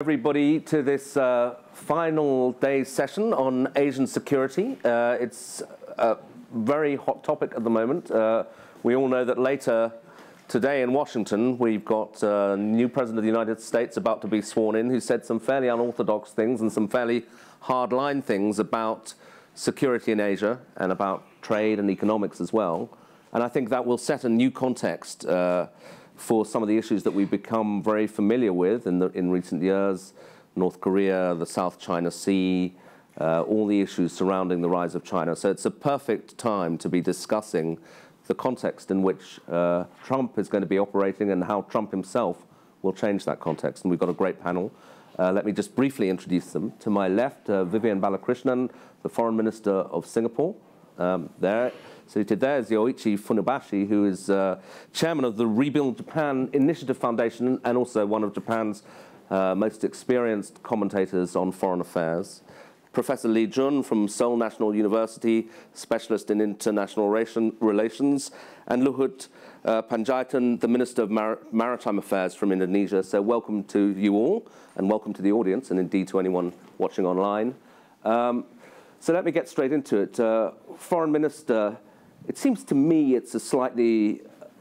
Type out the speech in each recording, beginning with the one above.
everybody to this uh, final day session on Asian security. Uh, it's a very hot topic at the moment. Uh, we all know that later today in Washington, we've got a new president of the United States about to be sworn in who said some fairly unorthodox things and some fairly hardline things about security in Asia and about trade and economics as well. And I think that will set a new context uh, for some of the issues that we've become very familiar with in, the, in recent years, North Korea, the South China Sea, uh, all the issues surrounding the rise of China. So it's a perfect time to be discussing the context in which uh, Trump is going to be operating and how Trump himself will change that context. And we've got a great panel. Uh, let me just briefly introduce them. To my left, uh, Vivian Balakrishnan, the Foreign Minister of Singapore. Um, there, seated there is Yoichi Funabashi, who is uh, chairman of the Rebuild Japan Initiative Foundation and also one of Japan's uh, most experienced commentators on foreign affairs. Professor Lee Geun from Seoul National University, specialist in international relations, and Luhut uh, Pandjaitan, the Minister of Mar Maritime Affairs from Indonesia. So welcome to you all, and welcome to the audience, and indeed to anyone watching online. Um, so let me get straight into it. Uh, Foreign Minister, it seems to me it's a slightly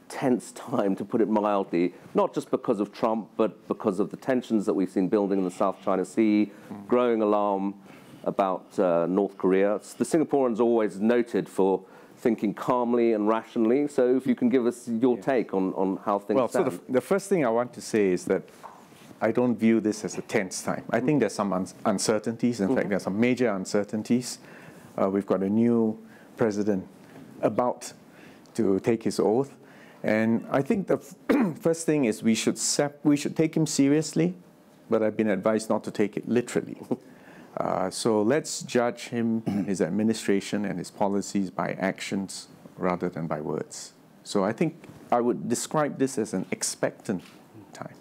tense time, to put it mildly, not just because of Trump, but because of the tensions that we've seen building in the South China Sea, mm. growing alarm about uh, North Korea. The Singaporeans are always noted for thinking calmly and rationally. So if you can give us your yeah. take on, on how things well, stand. Well, so the, the, first thing I want to say is that I don't view this as a tense time. I think there's some un uncertainties. In mm -hmm. fact, there's some major uncertainties. Uh, we've got a new president about to take his oath. And I think the first thing is we should, we should take him seriously, but I've been advised not to take it literally. Uh, so let's judge him, his administration, and his policies by actions rather than by words. So I think I would describe this as an expectant time.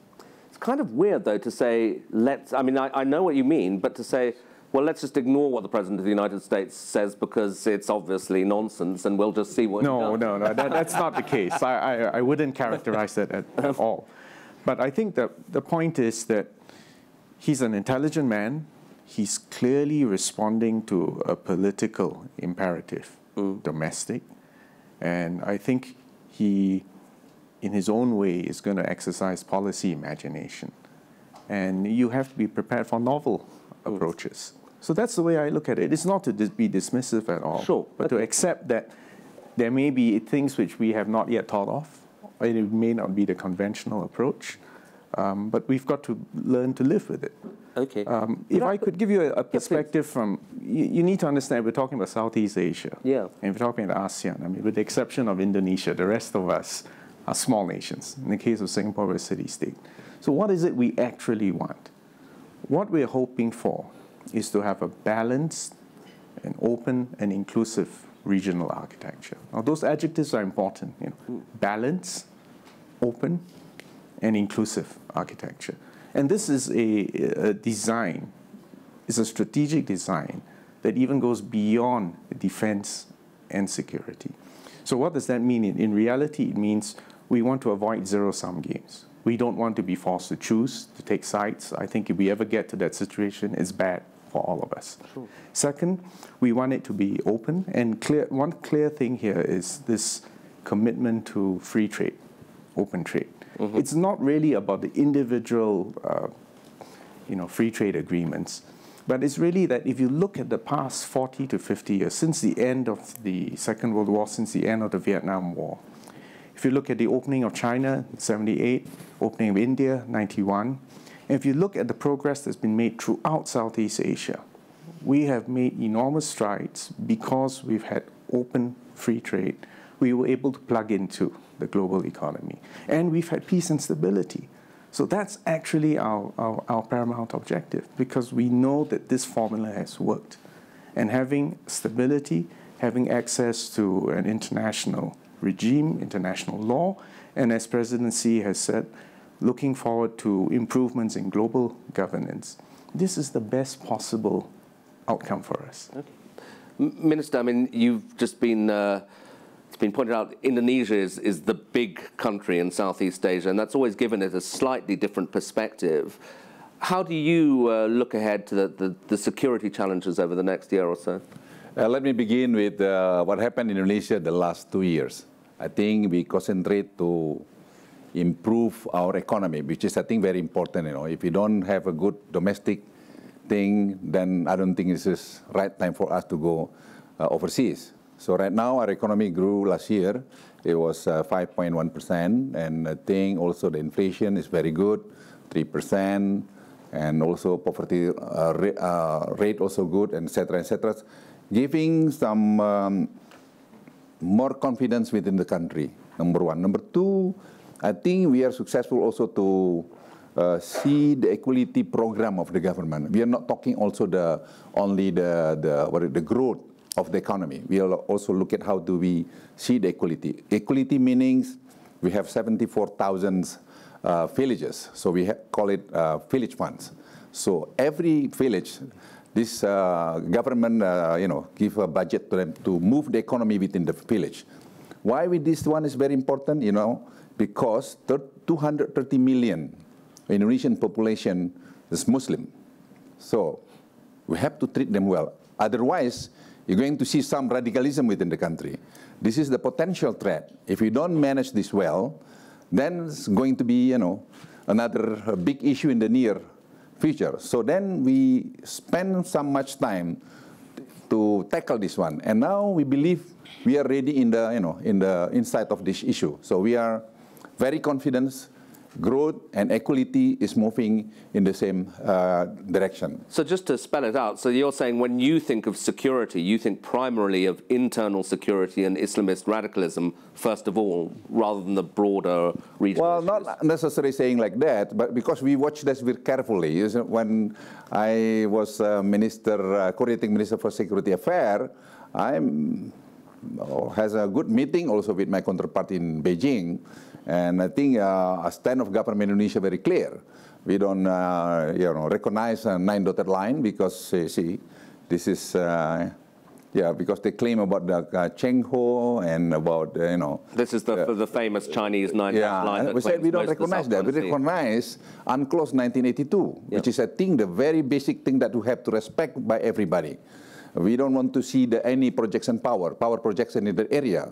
It's kind of weird, though, to say, let's, I mean, I, I know what you mean, but to say, well, let's just ignore what the President of the United States says because it's obviously nonsense and we'll just see what No, no, no, that, that's not the case. I, I, I wouldn't characterize that at, at all. But I think that the point is that he's an intelligent man. He's clearly responding to a political imperative, mm. domestic. And I think he, in his own way, is going to exercise policy imagination. And you have to be prepared for novel approaches. So that's the way I look at it. It's not to be dismissive at all, sure. but okay. to accept that there may be things which we have not yet thought of, it may not be the conventional approach, um, but we've got to learn to live with it. Okay. Um, if I could give you a, a perspective yeah, from, you, you, need to understand we're talking about Southeast Asia. Yeah. And we're talking about ASEAN. I mean, with the exception of Indonesia, the rest of us are small nations. In the case of Singapore, we're a city state. So what is it we actually want? What we're hoping for is to have a balanced and open and inclusive regional architecture. Now, those adjectives are important. You know, balance, open, and inclusive architecture. And this is a, a design, it's a strategic design that even goes beyond defense and security. So what does that mean? In, in reality, it means we want to avoid zero-sum games. We don't want to be forced to choose, to take sides. I think if we ever get to that situation, it's bad for all of us. Sure. Second, we want it to be open and clear. One clear thing here is this commitment to free trade, open trade. Mm -hmm. It's not really about the individual, uh, you know, free trade agreements, but it's really that if you look at the past 40 to 50 years, since the end of the Second World War, since the end of the Vietnam War, if you look at the opening of China, 78, opening of India, 91, and if you look at the progress that's been made throughout Southeast Asia, we have made enormous strides because we've had open free trade. We were able to plug into the global economy. And we've had peace and stability. So that's actually our, our, our, paramount objective because we know that this formula has worked. And having stability, having access to an international regime, international law, and as President Xi has said, looking forward to improvements in global governance. This is the best possible outcome for us. Okay. Minister, I mean, you've just been, uh, it's been pointed out, Indonesia is, is the big country in Southeast Asia, and that's always given it a slightly different perspective. how do you uh, look ahead to the, the, the, security challenges over the next year or so? Uh, let me begin with uh, what happened in Indonesia the last two years. I think we concentrate to improve our economy, which is, I think, very important. You know, if we don't have a good domestic thing, then I don't think this is right time for us to go uh, overseas. So right now, our economy grew last year. It was 5.1%, uh, and I think also the inflation is very good, 3%, and also poverty uh, uh, rate also good, and etc., etc., giving some um, more confidence within the country, number one. Number two, I think we are successful also to uh, see the equality program of the government. We are not talking also the only the the what the growth of the economy. We will also look at how do we see the equality. Equality meanings we have 74,000 uh, villages, so we call it uh, village funds. So every village, this uh, government, uh, you know, give a budget to them to move the economy within the village. Why with this one is very important, you know, because 230 million Indonesian population is Muslim. So we have to treat them well. Otherwise, you're going to see some radicalism within the country. This is the potential threat. If we don't manage this well, then it's going to be, you know, another big issue in the near future. So then we spend some much time to tackle this one. And now we believe we are ready in the, you know, in the inside of this issue. So we are very confident growth and equality is moving in the same uh, direction. So just to spell it out, so you're saying when you think of security, you think primarily of internal security and Islamist radicalism, first of all, rather than the broader regional Well, issues. not necessarily saying like that, but because we watch this very carefully. When I was uh, minister, uh, coordinating minister for security affairs, I'm uh, has a good meeting also with my counterpart in Beijing, and I think uh, a stand of government Indonesia very clear. We don't, uh, you know, recognize a nine dotted line because, uh, see, this is, uh, yeah, because they claim about the uh, Cheng Ho and about, uh, you know. This is the, the famous Chinese nine yeah, line. we said we don't recognize that. We recognize UNCLOS 1982, yep. which is, I think, the very basic thing that we have to respect by everybody. We don't want to see the, any projection power, power projection in the area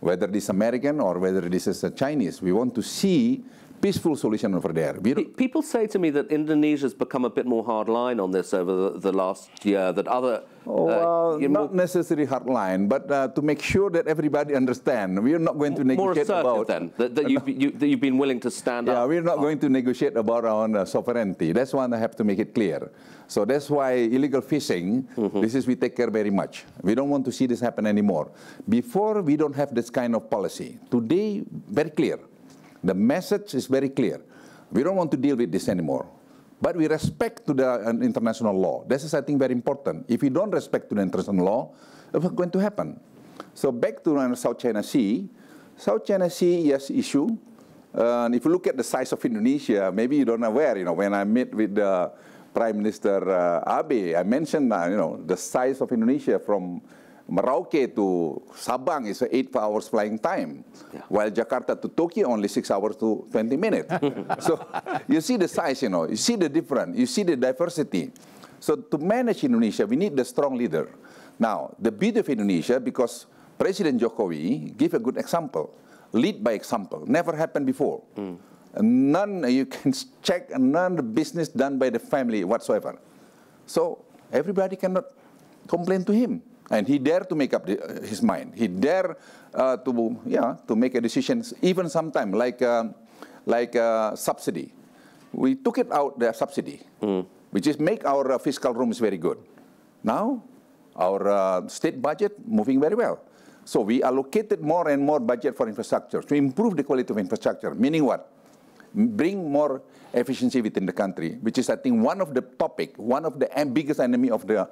whether it is American or whether this is a Chinese. We want to see peaceful solution over there. People say to me that Indonesia's become a bit more hardline on this over the, the last year, that other... Oh, uh, well, not necessarily hardline, but uh, to make sure that everybody understand. We are not going to negotiate more about... then, that, that, you've, you, that you've been willing to stand yeah, up. Yeah, we're not going to negotiate about our own uh, sovereignty. That's one I have to make it clear. So that's why illegal fishing, mm -hmm. this is we take care very much. We don't want to see this happen anymore. Before, we don't have this kind of policy. Today, very clear. The message is very clear. We don't want to deal with this anymore. But we respect to the uh, international law. This is, I think, very important. If we don't respect to the international law, what's going to happen? So back to uh, South China Sea. South China Sea, yes, issue. And if you look at the size of Indonesia, maybe you don't aware, you know, when I met with the Prime Minister uh, Abe, I mentioned, you know, the size of Indonesia from Merauke to Sabang is eight hours flying time, yeah. while Jakarta to Tokyo only six hours to 20 minutes. so you see the size, you know, you see the difference, you see the diversity. So to manage Indonesia, we need the strong leader. Now, the beauty of Indonesia, because President Jokowi gave a good example, lead by example, never happened before. Mm. None, you can check, none the business done by the family whatsoever. So everybody cannot complain to him. And he dared to make up the, uh, his mind. He dared uh, to, yeah, to make a decision, even sometime, like, uh, like uh, subsidy. We took it out, the subsidy, mm. which is make our uh, fiscal rooms very good. Now, our uh, state budget moving very well. So we allocated more and more budget for infrastructure to improve the quality of infrastructure, meaning what? Bring more efficiency within the country, which is, I think, one of the topic, one of the biggest enemy of the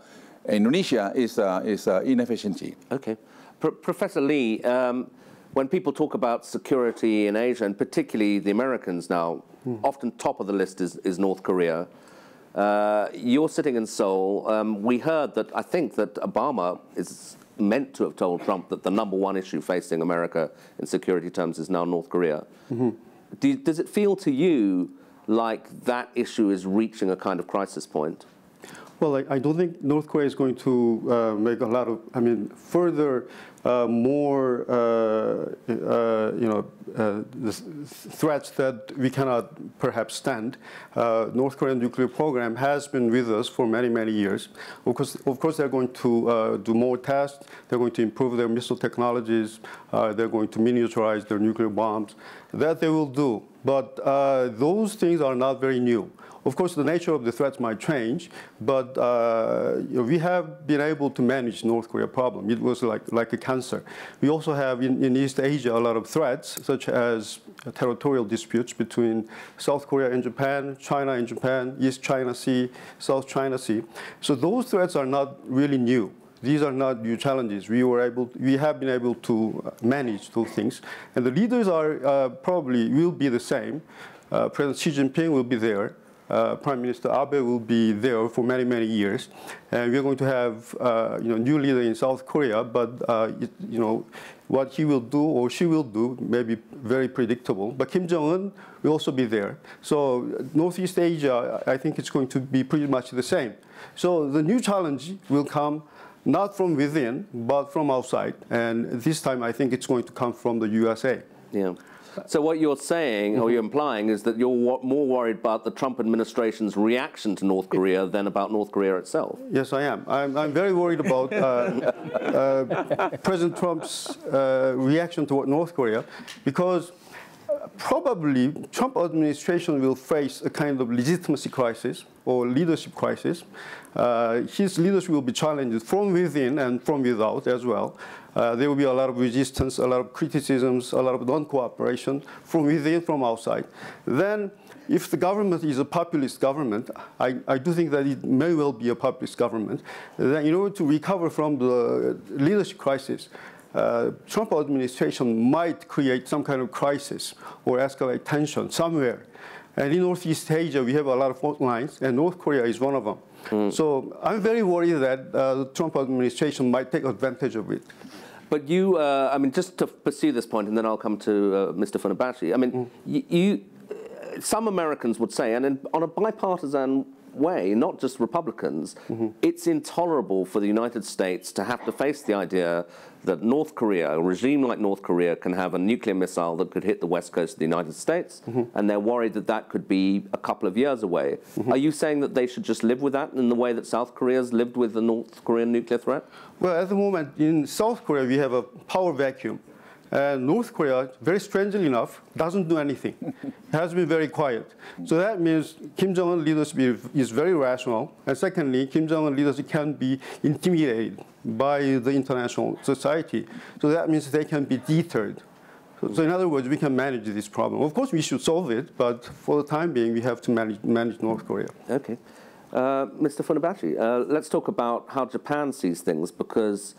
Indonesia is, uh, is uh, inefficiency. Okay. Pro Professor Lee, um, when people talk about security in Asia, and particularly the Americans now, mm. often top of the list is, is North Korea. Uh, you're sitting in Seoul. Um, we heard that, I think that Obama is meant to have told Trump that the number one issue facing America in security terms is now North Korea. Mm -hmm. Do, does it feel to you like that issue is reaching a kind of crisis point? Well, I, I don't think North Korea is going to uh, make a lot of, I mean, further uh, more, uh, uh you know, uh, threats that we cannot perhaps stand. Uh, North Korean nuclear program has been with us for many, many years. Of course, of course they're going to do more tests. They're going to improve their missile technologies. they're going to miniaturize their nuclear bombs. That they will do. But those things are not very new. Of course, the nature of the threats might change, but uh, you know, we have been able to manage North Korea problem. It was like, like a cancer. We also have in, in East Asia a lot of threats, such as territorial disputes between South Korea and Japan, China and Japan, East China Sea, South China Sea. So those threats are not really new these are not new challenges. We were able, we have been able to manage those things, and the leaders are uh, probably will be the same. Uh, President Xi Jinping will be there uh, Prime Minister Abe will be there for many, many years. And we're going to have uh, you know, new leader in South Korea, but uh, it, you know, what he will do or she will do may be very predictable. But Kim Jong-un will also be there. So Northeast Asia, I think it's going to be pretty much the same. So the new challenge will come not from within, but from outside. And this time, I think it's going to come from the USA. Yeah. So what you're saying, or you're implying, is that you're more worried about the Trump administration's reaction to North Korea than about North Korea itself. Yes, I am. I'm, I'm very worried about uh, uh, President Trump's uh, reaction toward North Korea because probably Trump administration will face a kind of legitimacy crisis or leadership crisis. Uh, his leadership will be challenged from within and from without as well. Uh, there will be a lot of resistance, a lot of criticisms, a lot of non-cooperation from within, from outside. Then, if the government is a populist government, I, I do think that it may well be a populist government, then in order to recover from the leadership crisis, uh, Trump administration might create some kind of crisis or escalate tension somewhere. And in Northeast Asia, we have a lot of fault lines, and North Korea is one of them. Mm. So I'm very worried that uh, the Trump administration might take advantage of it. But you, uh, I mean, just to pursue this point, and then I'll come to uh, Mr. Funabashi. I mean, mm. you, you, some Americans would say, and in, on a bipartisan way, not just Republicans, mm-hmm. it's intolerable for the United States to have to face the idea that North Korea, a regime like North Korea, can have a nuclear missile that could hit the west coast of the United States, mm-hmm. and they're worried that that could be a couple of years away. Mm-hmm. Are you saying that they should just live with that in the way that South Korea's lived with the North Korean nuclear threat? Well, at the moment, in South Korea, we have a power vacuum. And North Korea, very strangely enough, doesn't do anything. it has been very quiet. So that means Kim Jong-un leadership is very rational. And secondly, Kim Jong-un leadership can be intimidated by the international society. So that means they can be deterred. So, so in other words, we can manage this problem. Of course, we should solve it, but for the time being, we have to manage, manage North Korea. Okay. Uh, Mr. Funabashi, uh, let's talk about how Japan sees things, because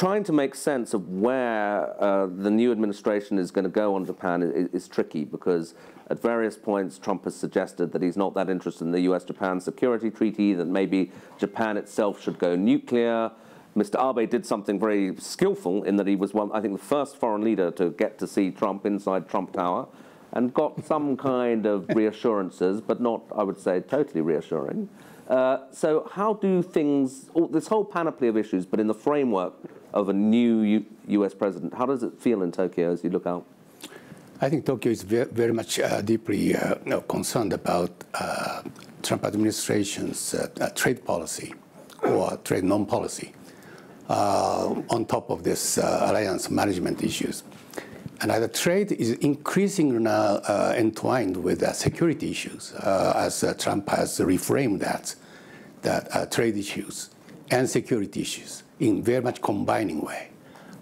trying to make sense of where uh, the new administration is going to go on Japan is, is, tricky because at various points Trump has suggested that he's not that interested in the US-Japan security treaty, that maybe Japan itself should go nuclear. Mr. Abe did something very skillful in that he was one, I think, the first foreign leader to get to see Trump inside Trump Tower and got some kind of reassurances, but not, I would say, totally reassuring. Uh, so how do things, this whole panoply of issues, but in the framework of a new U U.S. president. How does it feel in Tokyo as you look out? I think Tokyo is very, very much uh, deeply uh, concerned about uh, Trump administration's uh, uh, trade policy or trade non-policy uh, on top of this alliance management issues. And the trade is increasingly now entwined with security issues as Trump has reframed that, that trade issues and security issues in very much combining way.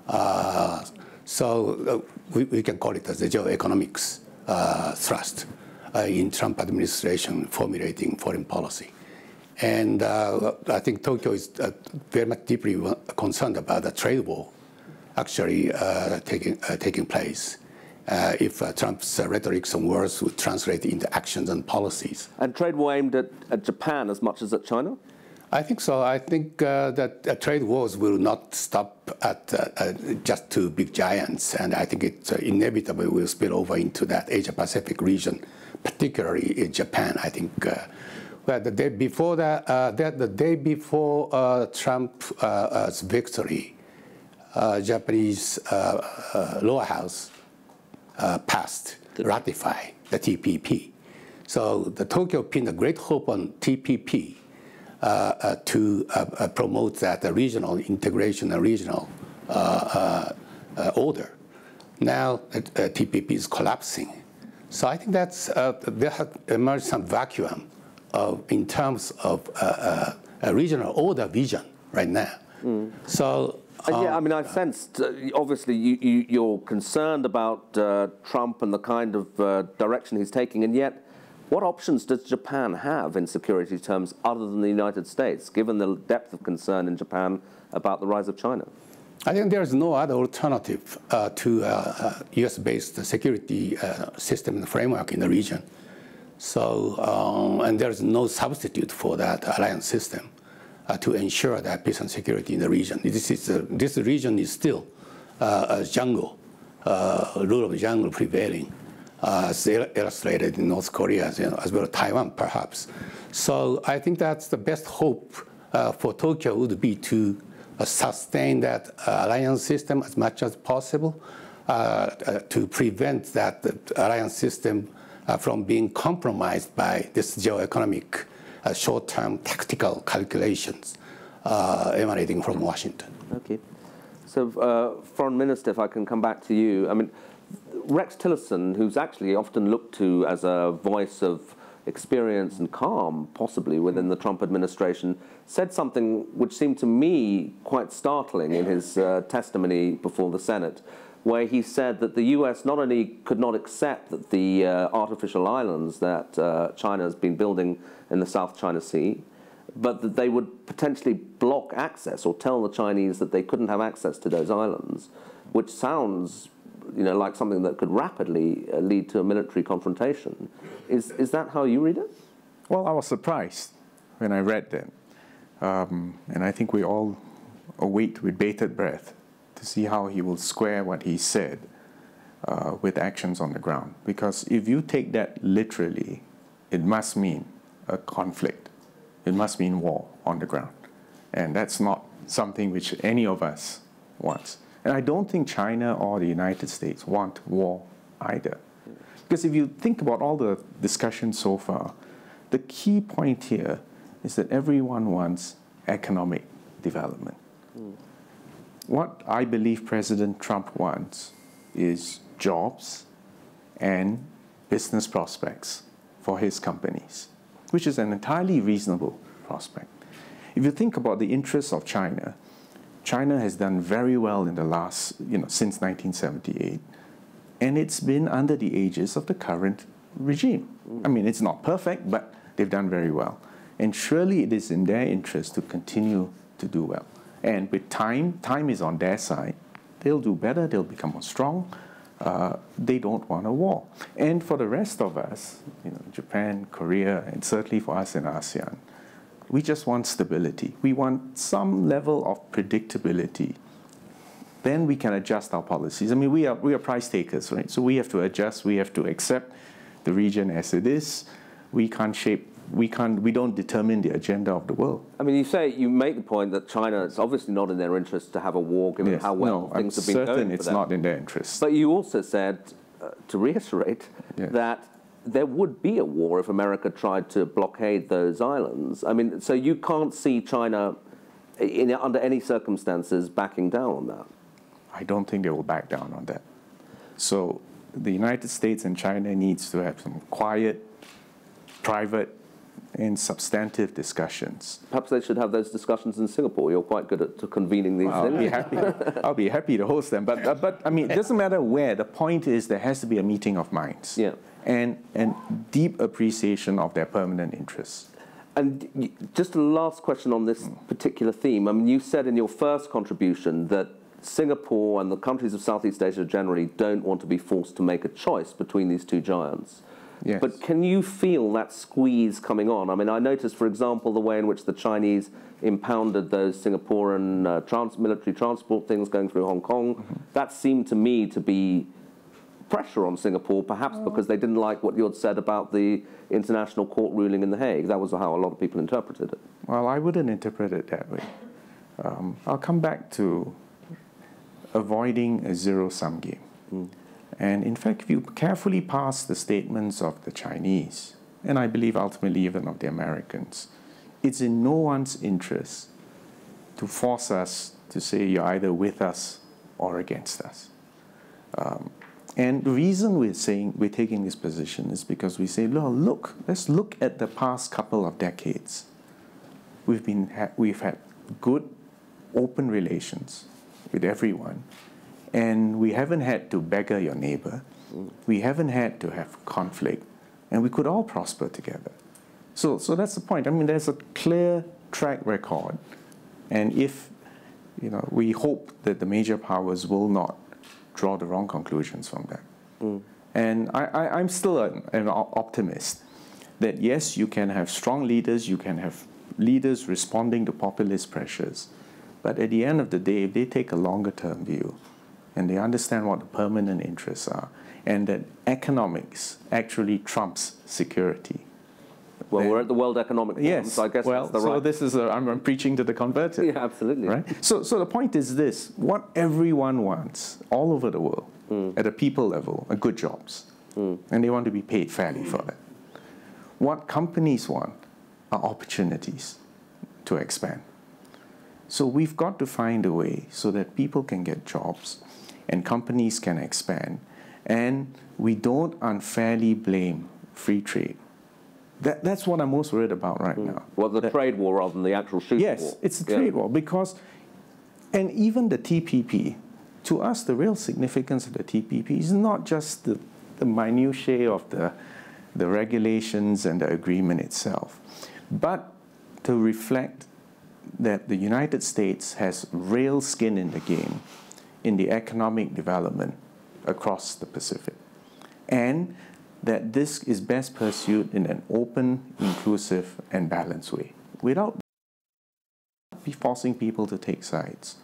Uh, so uh, we, we, can call it as the geoeconomics uh, thrust uh, in Trump administration formulating foreign policy. And I think Tokyo is very much deeply concerned about the trade war actually taking, taking place. Uh, if uh, Trump's uh, rhetoric and words would translate into actions and policies. And trade war aimed at, at Japan as much as at China? I think so. I think uh, that uh, trade wars will not stop at uh, uh just two big giants, and I think it uh, inevitably will spill over into that Asia-Pacific region, particularly in Japan. I think uh, well, the day before that, uh, that the day before uh, Trump's victory, Japanese lower house passed, ratified the TPP. So the Tokyo pinned a great hope on TPP to uh, promote that regional integration and regional order. Now TPP is collapsing. So I think that's there has emerged some vacuum of, in terms of a regional order vision right now. Mm. So uh, yeah, I mean, I sensed uh, obviously you, you, are concerned about uh, Trump and the kind of uh, direction he's taking, and yet, what options does Japan have in security terms other than the United States, given the depth of concern in Japan about the rise of China? I think there's no other alternative uh, to US-based uh, security system and framework in the region. So, um, and there's no substitute for that alliance system uh, to ensure that peace and security in the region. This, is, uh, this region is still uh, a jungle, rule of jungle prevailing, as illustrated in North Korea as, you know, as well as Taiwan, perhaps. So I think that's the best hope for Tokyo would be to sustain that alliance system as much as possible uh, to prevent that alliance system uh, from being compromised by this geoeconomic uh, short-term tactical calculations uh, emanating from Washington. Okay. So, uh, Foreign Minister, if I can come back to you, I mean, Rex Tillerson, who's actually often looked to as a voice of experience and calm, possibly within the Trump administration, said something which seemed to me quite startling in his uh, testimony before the Senate, where he said that the US not only could not accept that the uh, artificial islands that uh, China has been building in the South China Sea, but that they would potentially block access or tell the Chinese that they couldn't have access to those islands, which sounds you know, like something that could rapidly uh, lead to a military confrontation. Is, is that how you read it? Well, I was surprised when I read that. Um, and I think we all await with bated breath to see how he will square what he said uh, with actions on the ground. Because if you take that literally, it must mean a conflict. It must mean war on the ground. And that's not something which any of us wants. And I don't think China or the United States want war either. Because if you think about all the discussion so far, the key point here is that everyone wants economic development. Mm. What I believe President Trump wants is jobs and business prospects for his companies, which is an entirely reasonable prospect. If you think about the interests of China, China has done very well in the last, you know, since 1978, and it's been under the aegis of the current regime. I mean, it's not perfect, but they've done very well. And surely it is in their interest to continue to do well. And with time, time is on their side. They'll do better, they'll become more strong. Uh, they don't want a war. And for the rest of us, you know, Japan, Korea, and certainly for us in ASEAN, we just want stability. We want some level of predictability. Then we can adjust our policies. I mean, we are, we are price takers, right? So we have to adjust, we have to accept the region as it is. We can't shape we can't we don't determine the agenda of the world. I mean, you say you make the point that China it's obviously not in their interest to have a war, given yes. how well no, things I'm have been certain going. it's not in their interest. But you also said, uh, to reiterate, yes. that there would be a war if America tried to blockade those islands. I mean, so you can't see China, in, under any circumstances, backing down on that. I don't think they will back down on that. So the United States and China needs to have some quiet, private in substantive discussions. Perhaps they should have those discussions in Singapore. You're quite good at convening these well, things. I'll be happy. I'll be happy to host them. But, uh, but I mean, it doesn't matter where. The point is there has to be a meeting of minds. Yeah. And, and deep appreciation of their permanent interests. And just a last question on this particular theme. I mean, you said in your first contribution that Singapore and the countries of Southeast Asia generally don't want to be forced to make a choice between these two giants. Yes. But can you feel that squeeze coming on? I mean, I noticed, for example, the way in which the Chinese impounded those Singaporean uh, trans military transport things going through Hong Kong. Mm-hmm. That seemed to me to be pressure on Singapore, perhaps because they didn't like what you had said about the international court ruling in The Hague. That was how a lot of people interpreted it. Well, I wouldn't interpret it that way. Um, I'll come back to avoiding a zero sum game. Mm. And in fact, if you carefully parse the statements of the Chinese, and I believe ultimately even of the Americans, it's in no one's interest to force us to say you're either with us or against us. Um, and the reason we're saying we're taking this position is because we say, look, look, let's look at the past couple of decades. We've been ha- we've had good, open relations with everyone, and we haven't had to beggar your neighbor. We haven't had to have conflict, and we could all prosper together. So, so that's the point. I mean, there's a clear track record, and if you know, we hope that the major powers will not draw the wrong conclusions from that. Mm. And I, am still an, an optimist that yes, you can have strong leaders, you can have leaders responding to populist pressures, but at the end of the day, if they take a longer term view and they understand what the permanent interests are, and that economics actually trumps security, well, we're at the World Economic Forum, yes. so I guess well, that's the so right. this is a, I'm, I'm preaching to the converted. Yeah, absolutely. Right. So, so the point is this: what everyone wants, all over the world, mm. at a people level, are good jobs, mm. and they want to be paid fairly for that. What companies want are opportunities to expand. So we've got to find a way so that people can get jobs, and companies can expand, and we don't unfairly blame free trade that, that's what I'm most worried about right mm. now. Well, the that, trade war rather than the actual shooting yes, war. Yes, it's yeah. trade war because, and even the TPP, to us, the real significance of the TPP is not just the, the minutiae of the, the regulations and the agreement itself, but to reflect that the United States has real skin in the game in the economic development across the Pacific. And that this is best pursued in an open, inclusive, and balanced way without be forcing people to take sides,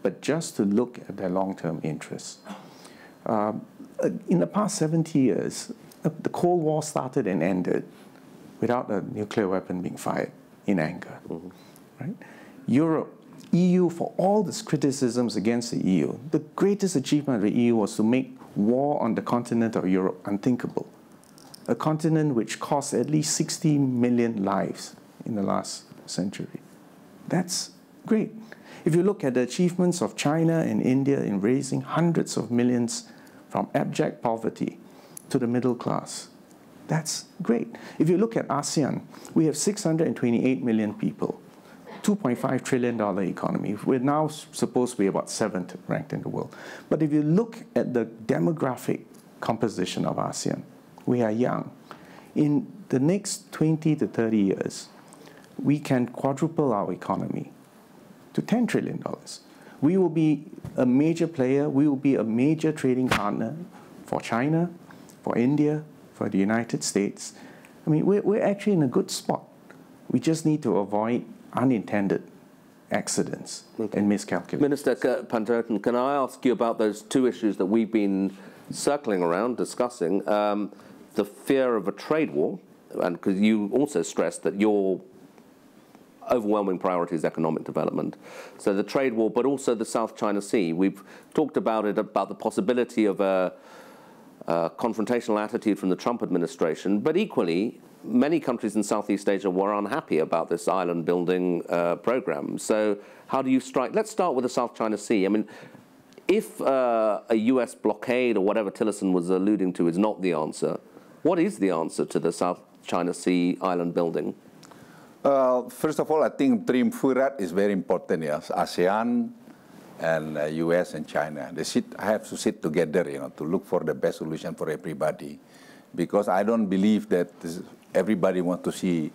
but just to look at their long term interests. Um, uh, in the past 70 years, the Cold War started and ended without a nuclear weapon being fired in anger. Mm-hmm. Right? Europe, EU, for all these criticisms against the EU, the greatest achievement of the EU was to make war on the continent of Europe unthinkable a continent which cost at least 60 million lives in the last century. That's great. If you look at the achievements of China and India in raising hundreds of millions from abject poverty to the middle class, that's great. If you look at ASEAN, we have 628 million people, $2.5 trillion economy. We're now supposed to be about seventh ranked in the world. But if you look at the demographic composition of ASEAN, we are young. In the next 20 to 30 years, we can quadruple our economy to $10 trillion. We will be a major player, we will be a major trading partner for China, for India, for the United States. I mean, we're, we're actually in a good spot. We just need to avoid unintended accidents okay. and miscalculations. Minister Pandjaitan, can I ask you about those two issues that we've been circling around, discussing? Um, the fear of a trade war, and because you also stressed that your overwhelming priority is economic development. So the trade war, but also the South China Sea. We've talked about it, about the possibility of a, a confrontational attitude from the Trump administration, but equally, many countries in Southeast Asia were unhappy about this island building uh, program. So how do you strike? Let's start with the South China Sea. I mean, if uh, a US blockade or whatever Tillerson was alluding to is not the answer, what is the answer to the South China Sea island building? Uh, first of all, I think Triumvirat is very important. Yes, ASEAN and uh, U.S. and China they sit have to sit together, you know, to look for the best solution for everybody. Because I don't believe that this, everybody wants to see,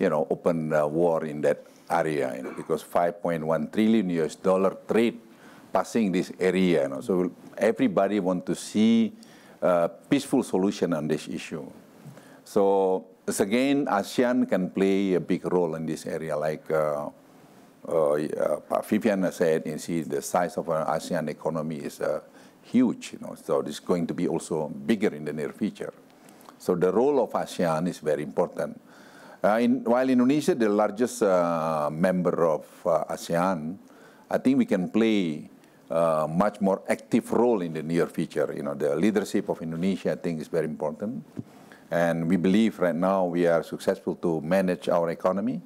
you know, open uh, war in that area. You know, because 5.1 trillion U.S. dollar trade passing this area, you know, so everybody want to see uh, peaceful solution on this issue. So again, ASEAN can play a big role in this area, like uh, uh, uh, Vivian said, you see the size of an ASEAN economy is uh, huge, you know, so it's going to be also bigger in the near future. So the role of ASEAN is very important. Uh, in, while Indonesia, the largest uh, member of uh, ASEAN, I think we can play a much more active role in the near future. You know, the leadership of Indonesia, I think, is very important. And we believe right now we are successful to manage our economy,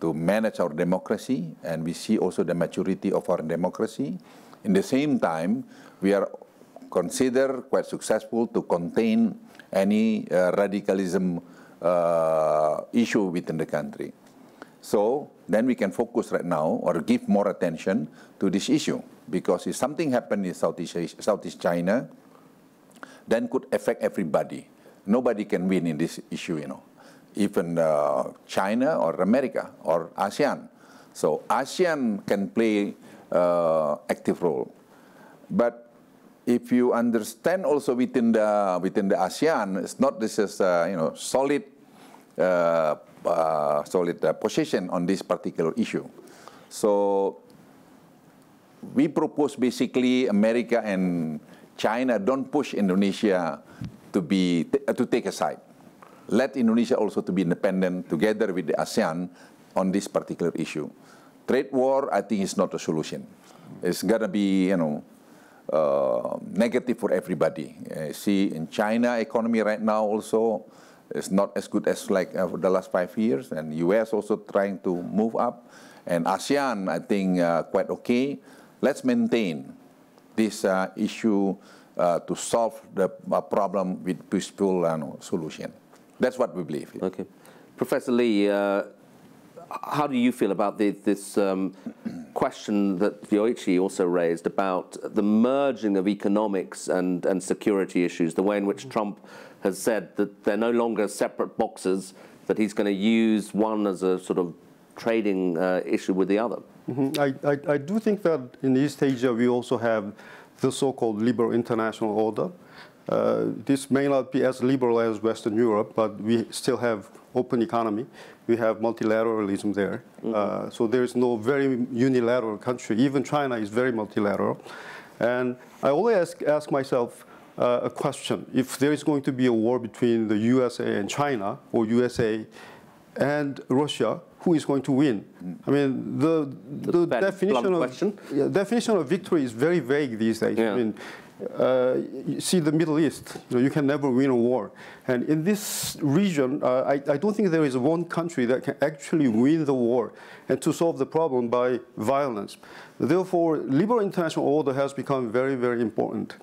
to manage our democracy, and we see also the maturity of our democracy. In the same time, we are considered quite successful to contain any uh, radicalism uh, issue within the country. So then we can focus right now or give more attention to this issue because if something happened in Southeast, Southeast China, then could affect everybody. Nobody can win in this issue, you know, even uh, China or America or ASEAN. So ASEAN can play uh, active role. But if you understand also within the within the ASEAN, it's not this is uh, you know solid uh, uh, solid uh, position on this particular issue. So we propose basically America and China don't push Indonesia to be to take a side. Let Indonesia also to be independent together with the ASEAN on this particular issue. Trade war, I think, is not a solution. It's gonna be, you know, uh, negative for everybody. Uh, see, in China economy right now also is not as good as like uh, the last five years, and U.S. also trying to move up, and ASEAN, I think, uh, quite okay let's maintain this uh, issue uh, to solve the uh, problem with peaceful solution. That's what we believe. Okay. Professor Lee, uh, how do you feel about the, this um, question that Yoichi also raised about the merging of economics and, and security issues, the way in which Trump has said that they're no longer separate boxes, that he's going to use one as a sort of trading uh, issue with the other? Mm -hmm. I, I, I, do think that in East Asia we also have the so-called liberal international order. Uh, this may not be as liberal as Western Europe, but we still have open economy. We have multilateralism there. Mm -hmm. uh, so there is no very unilateral country. Even China is very multilateral. And I always ask, ask myself uh, a question. If there is going to be a war between the USA and China, or USA and Russia, who is going to win? I mean, the, the definition of yeah, definition of victory is very vague these days. Yeah. I mean, uh, you see the Middle East, you, know, you, can never win a war. And in this region, uh, I, I, don't think there is one country that can actually win the war and to solve the problem by violence. Therefore, liberal international order has become very, very important.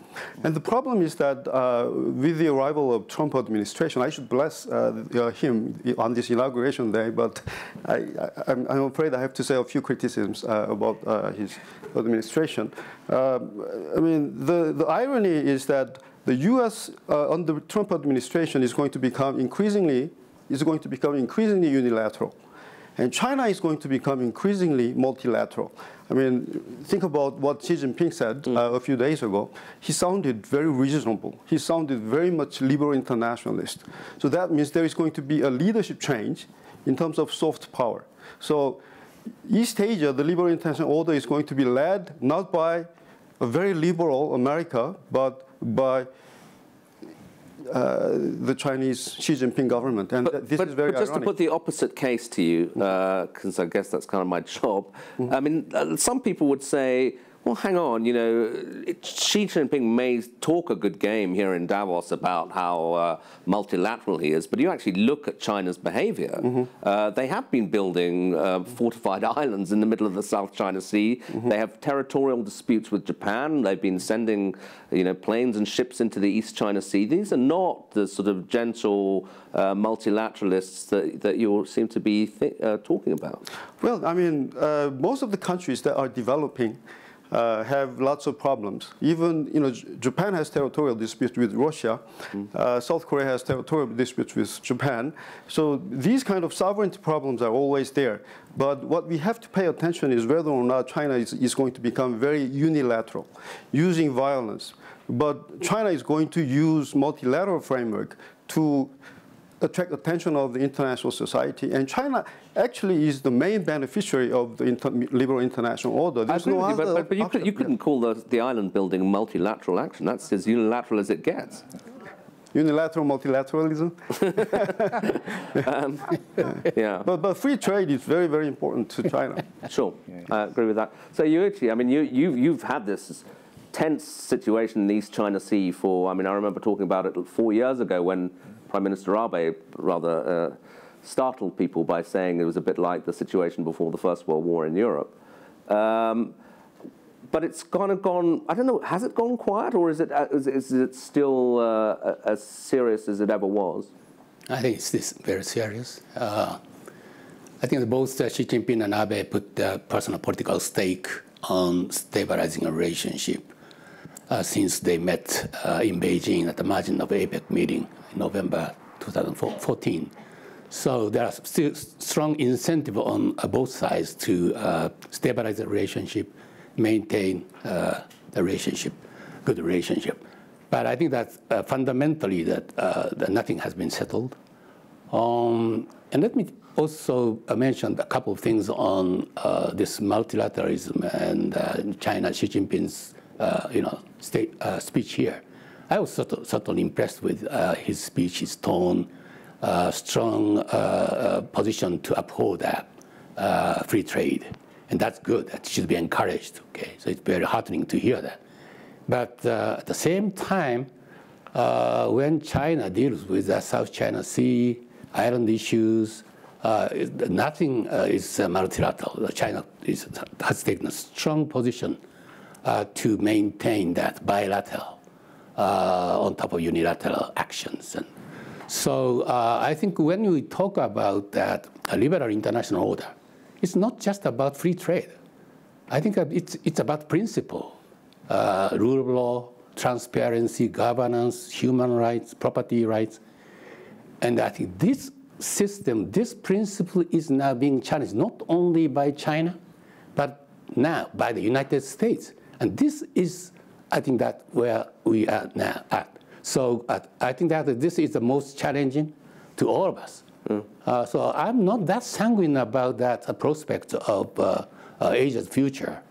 And the problem is that uh, with the arrival of Trump administration, I should bless uh, uh him on this inauguration day, but I, am afraid I have to say a few criticisms uh, about uh, his administration. I mean, the, the irony is that the U.S. under Trump administration is going to become increasingly is going to become increasingly unilateral. And China is going to become increasingly multilateral. I mean, think about what Xi Jinping said mm. uh, a few days ago. He sounded very reasonable. He sounded very much liberal internationalist. So that means there is going to be a leadership change in terms of soft power. So East Asia, the liberal international order is going to be led not by a very liberal America, but by uh, the Chinese Xi Jinping government. And but, this but, is very But just ironic. to put the opposite case to you, because uh, I guess that's kind of my job, mm -hmm. I mean, uh, some people would say, well, hang on, you know, Xi Jinping may talk a good game here in Davos about how uh, multilateral he is, but you actually look at China's behavior. Mm -hmm. uh, they have been building uh, fortified islands in the middle of the South China Sea. Mm -hmm. They have territorial disputes with Japan. They've been sending, you know, planes and ships into the East China Sea. These are not the sort of gentle uh, multilateralists that, that you seem to be uh, talking about. Well, I mean, uh, most of the countries that are developing uh, have lots of problems. Even, you know, Japan has territorial disputes with Russia. Mm. Uh, South Korea has territorial disputes with Japan. So these kind of sovereignty problems are always there. But what we have to pay attention is whether or not China is, is going to become very unilateral, using violence. But China is going to use multilateral framework to attract attention of the international society. And China actually is the main beneficiary of the inter liberal international order. There's no you, but, but, but, you, could, you couldn't call the, the island building multilateral action. That's as unilateral as it gets. Unilateral multilateralism. um, yeah. yeah. But, but free trade is very, very important to China. sure, I agree with that. So Yoichi, I mean, you, you, you've had this tense situation in the East China Sea for, I mean, I remember talking about it four years ago when Prime Minister Abe rather uh, startled people by saying it was a bit like the situation before the First World War in Europe. Um, but it's kind of gone, I don't know, has it gone quiet or is it, uh, is, is it still uh, as serious as it ever was? I think it's this very serious. Uh, I think both uh, Xi Jinping and Abe put their personal political stake on stabilizing a relationship uh, since they met uh, in Beijing at the margin of APEC meeting in November 2014. So there are still strong incentive on uh, both sides to uh, stabilize the relationship, maintain uh, the relationship, good relationship. But I think that uh, fundamentally that, that, nothing has been settled. Um, and let me also mention a couple of things on this multilateralism and China, Xi Jinping's uh, you know, state, uh, speech here. I was sort of, certainly impressed with uh, his speech, his tone, strong position to uphold that free trade. And that's good. That should be encouraged. Okay, so it's very heartening to hear that. But at the same time, uh, when China deals with the South China Sea, island issues, uh, nothing uh, is multilateral. China is, has taken a strong position uh, to maintain that bilateral uh, on top of unilateral actions. And so uh, I think when we talk about that liberal international order, it's not just about free trade. I think it's, it's about principle, uh, rule of law, transparency, governance, human rights, property rights. And I think this system, this principle is now being challenged not only by China, but now by the United States. And this is, I think, that's where we are now at. So uh, I think that this is the most challenging to all of us. Mm. Uh, so I'm not that sanguine about that uh, prospect of uh, Asia's future,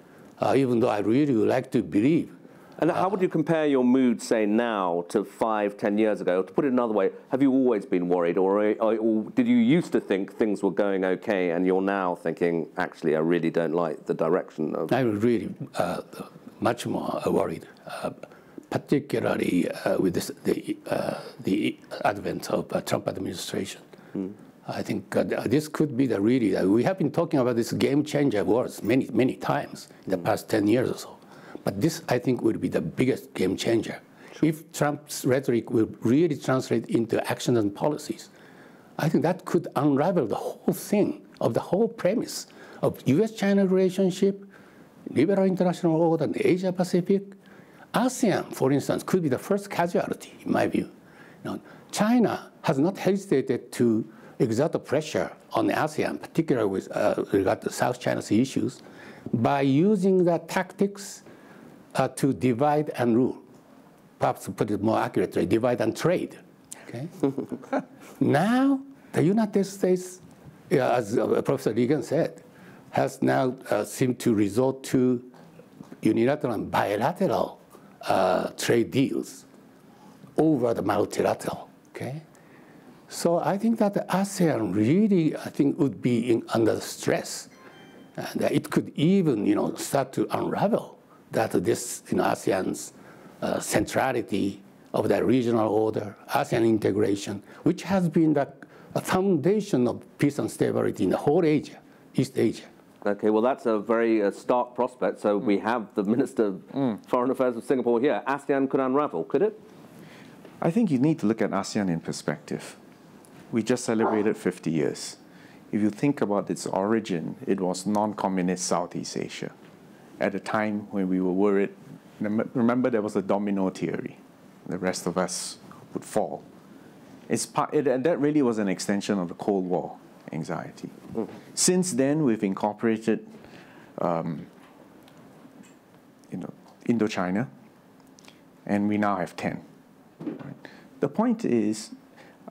uh, even though I really would like to believe. And how would you compare your mood, say, now to five, ten years ago? To put it another way, have you always been worried, or, or, or did you used to think things were going okay, and you're now thinking, actually, I really don't like the direction of? I'm really much more worried, uh, particularly uh, with this, the, uh, the advent of Trump administration. Mm. I think this could be the really, we have been talking about this game changer words many, many times in the past 10 years or so. But this, I think, will be the biggest game changer. If Trump's rhetoric will really translate into actions and policies, I think that could unravel the whole thing of the whole premise of U.S.-China relationship, liberal international order in Asia Pacific, ASEAN, for instance, could be the first casualty, in my view. Know, China has not hesitated to exert pressure on ASEAN, particularly with uh, regard to South China Sea issues, by using the tactics uh, to divide and rule. Perhaps to put it more accurately, divide and trade. Okay? now, the United States, as uh, Professor Lee Geun said, has now uh, seemed to resort to unilateral and bilateral uh, trade deals over the multilateral. Okay, so I think that the ASEAN really, I think, would be in, under stress, and it could even, you know, start to unravel that this, you know, ASEAN's uh, centrality of the regional order, ASEAN integration, which has been the foundation of peace and stability in the whole Asia, East Asia. Okay, well, that's a very uh, stark prospect. So mm. we have the Minister of mm. Foreign Affairs of Singapore here. ASEAN could unravel, could it? I think you need to look at ASEAN in perspective. We just celebrated 50 years. If you think about its origin, it was non-communist Southeast Asia. At a time when we were worried, remember there was a domino theory. The rest of us would fall. It's part, it, and that really was an extension of the Cold War anxiety. Mm. Since then, we've incorporated um, you know, Indochina, and we now have 10. Right? The point is,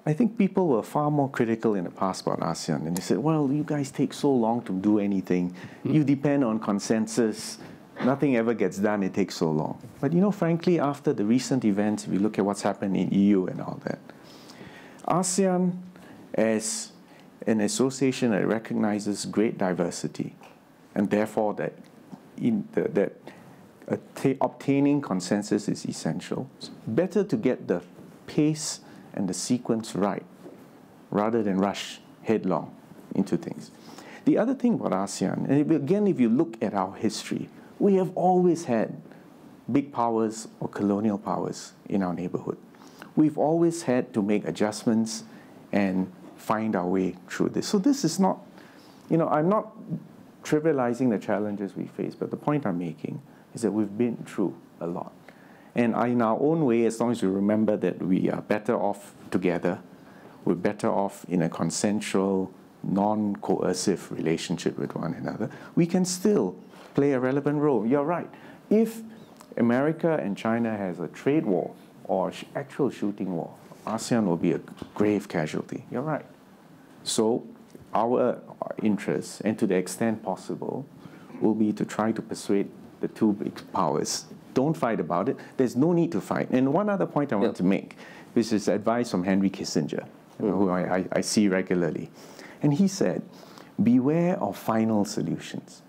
I think people were far more critical in the past about ASEAN. And they said, well, you guys take so long to do anything. You depend on consensus. Nothing ever gets done, it takes so long. But you know, frankly, after the recent events, if you look at what's happened in EU and all that, ASEAN as an association that recognizes great diversity, and therefore that, in that obtaining consensus is essential. It's better to get the pace and the sequence right rather than rush headlong into things. The other thing about ASEAN, and again, if you look at our history, we have always had big powers or colonial powers in our neighborhood. We've always had to make adjustments and find our way through this. So this is not, you know, I'm not trivializing the challenges we face, but the point I'm making is that we've been through a lot. And in our own way, as long as we remember that we are better off together, we're better off in a consensual, non coercive relationship with one another, we can still play a relevant role. You're right. If America and China has a trade war or actual shooting war, ASEAN will be a grave casualty. You're right. So, our interest, and to the extent possible, will be to try to persuade the two big powers. Don't fight about it. There's no need to fight. And one other point I want to make, which is advice from Henry Kissinger, mm. who I, I, I see regularly. And he said, beware of final solutions.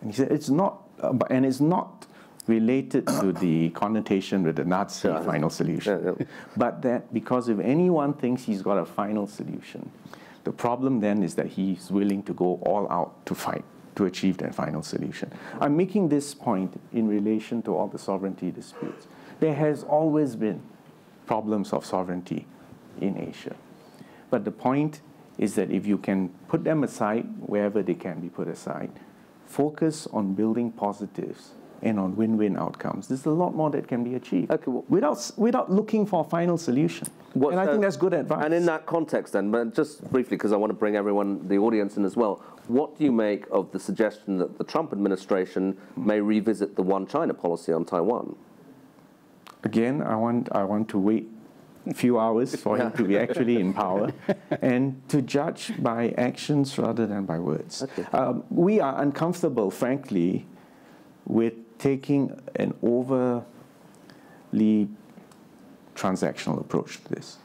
And he said, it's not, uh, and it's not related to the connotation with the Nazi yeah. final solution, yeah, yeah. but that because if anyone thinks he's got a final solution, the problem then is that he's willing to go all out to fight to achieve that final solution. I'm making this point in relation to all the sovereignty disputes. There has always been problems of sovereignty in Asia. But the point is that if you can put them aside wherever they can be put aside, focus on building positives and on win-win outcomes. There's a lot more that can be achieved okay, well, without, without looking for a final solution. and I think that's good advice. And in that context then, but just briefly, because I want to bring everyone, the audience in as well, what do you make of the suggestion that the Trump administration may revisit the one China policy on Taiwan? Again, I want, I want to wait a few hours for him to be actually in power and to judge by actions rather than by words. Okay. Um, we are uncomfortable, frankly, with taking an overly transactional approach to this.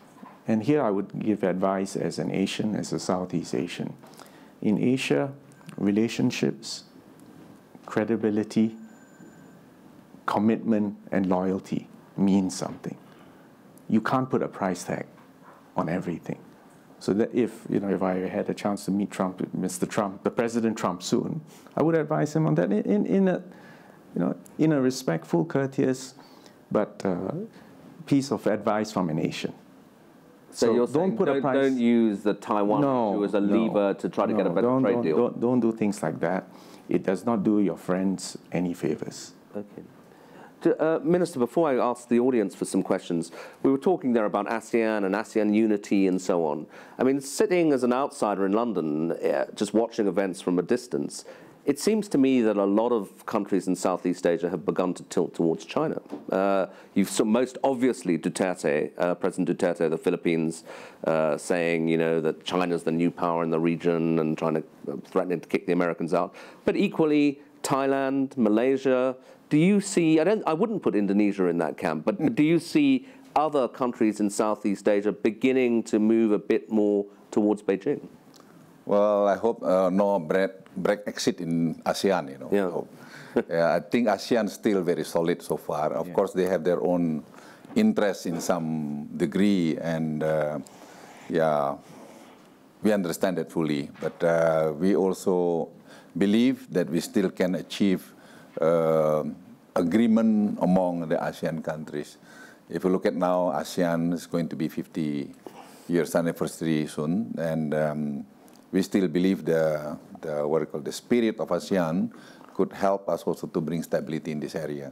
And here I would give advice as an Asian, as a Southeast Asian. In Asia, relationships, credibility, commitment, and loyalty mean something. You can't put a price tag on everything. So that if you know if I had a chance to meet Trump, Mr. Trump, the President Trump soon, I would advise him on that in, in, a you know, in a respectful, courteous, but uh, piece of advice from a nation. So, so you're don't put don't, a price. Don't use the Taiwan no, issue as a no, lever to try to no, get a better don't, trade don't, deal. Don't, don't do things like that. It does not do your friends any favors. Okay. To, uh, Minister, before I ask the audience for some questions, we were talking there about ASEAN and ASEAN unity and so on. I mean, sitting as an outsider in London, uh, just watching events from a distance, it seems to me that a lot of countries in Southeast Asia have begun to tilt towards China. Uh, you've so most obviously Duterte, uh, President Duterte of the Philippines, uh, saying you know that China's the new power in the region and trying to uh, threatening to kick the Americans out. But equally, Thailand, Malaysia. Do you see? I don't. I wouldn't put Indonesia in that camp. But, but do you see other countries in Southeast Asia beginning to move a bit more towards Beijing? Well, I hope uh, no Brett break exit in ASEAN, you know. Yeah. So, yeah, I think ASEAN still very solid so far. Of yeah. course, they have their own interest in some degree, and uh, yeah, we understand that fully. But uh, we also believe that we still can achieve uh, agreement among the ASEAN countries. If you look at now, ASEAN is going to be 50 years anniversary soon, and um, we still believe the, the what we call the spirit of ASEAN could help us also to bring stability in this area.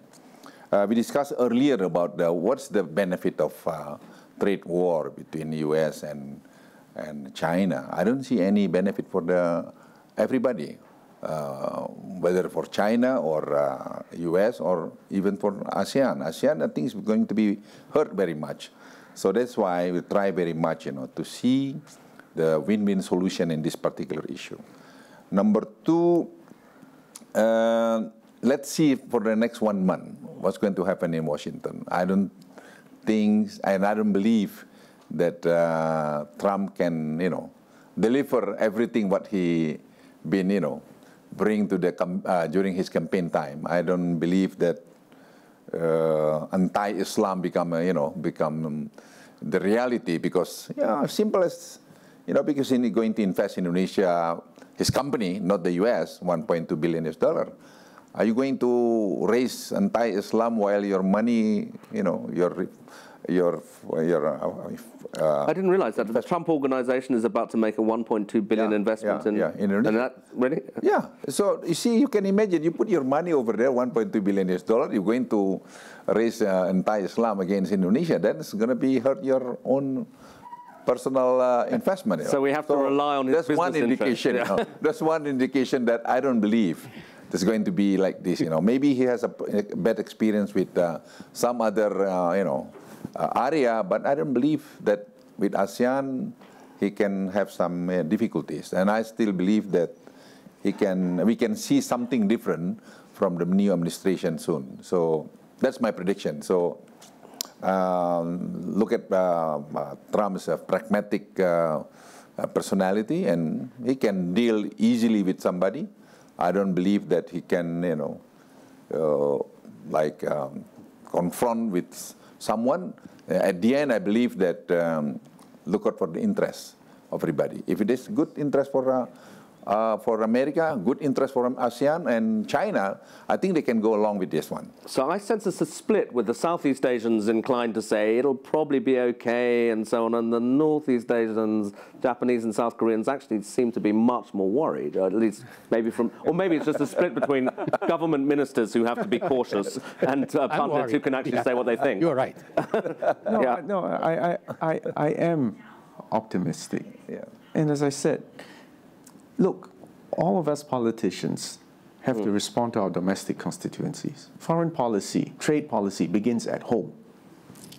Uh, we discussed earlier about the, what's the benefit of uh, trade war between the U.S. and and China. I don't see any benefit for the everybody, uh, whether for China or U.S. Uh, or even for ASEAN. ASEAN, I think, is going to be hurt very much. So that's why we try very much, you know, to see the win-win solution in this particular issue. Number two, uh, let's see for the next one month what's going to happen in Washington. I don't think, and I don't believe that uh, Trump can, you know, deliver everything what he been, you know, bring to the uh, during his campaign time. I don't believe that uh, anti-Islam become, uh, you know, become the reality because, yeah, simple as, you know, because he's going to invest in Indonesia, his company, not the U.S., 1.2 billion US dollar. Are you going to raise anti-Islam while your money, you know, your your your. Uh, I didn't realize that the Trump organization is about to make a 1.2 billion yeah, investment yeah, in, yeah, in and that really. Yeah. So you see, you can imagine you put your money over there, 1.2 billion US dollar. You're going to raise uh, anti-Islam against Indonesia. That's going to be hurt your own personal uh, investment. So know. we have so to rely on his that's one indication. Yeah. You know, that's one indication that I don't believe it's going to be like this. You know, maybe he has a, a bad experience with uh, some other, uh, you know, uh, area, but I don't believe that with ASEAN he can have some uh, difficulties. And I still believe that he can, we can see something different from the new administration soon. So that's my prediction. So um, look at uh, uh, Trump's pragmatic uh, uh, personality, and he can deal easily with somebody. I don't believe that he can, you know, uh, like um, confront with someone. At the end, I believe that um, look out for the interest of everybody. If it is good interest for uh, for America, good interest for ASEAN and China, I think they can go along with this one. So I sense it's a split with the Southeast Asians inclined to say it'll probably be okay and so on, and the Northeast Asians, Japanese and South Koreans actually seem to be much more worried, or at least maybe from, or maybe it's just a split between government ministers who have to be cautious and uh, pundits who can actually yeah. say what they think. You're right. no, yeah. no, I, I, I, I am optimistic. Yeah. And as I said, Look, all of us politicians have mm. to hmm. respond to our domestic constituencies. Foreign policy, trade policy begins at home,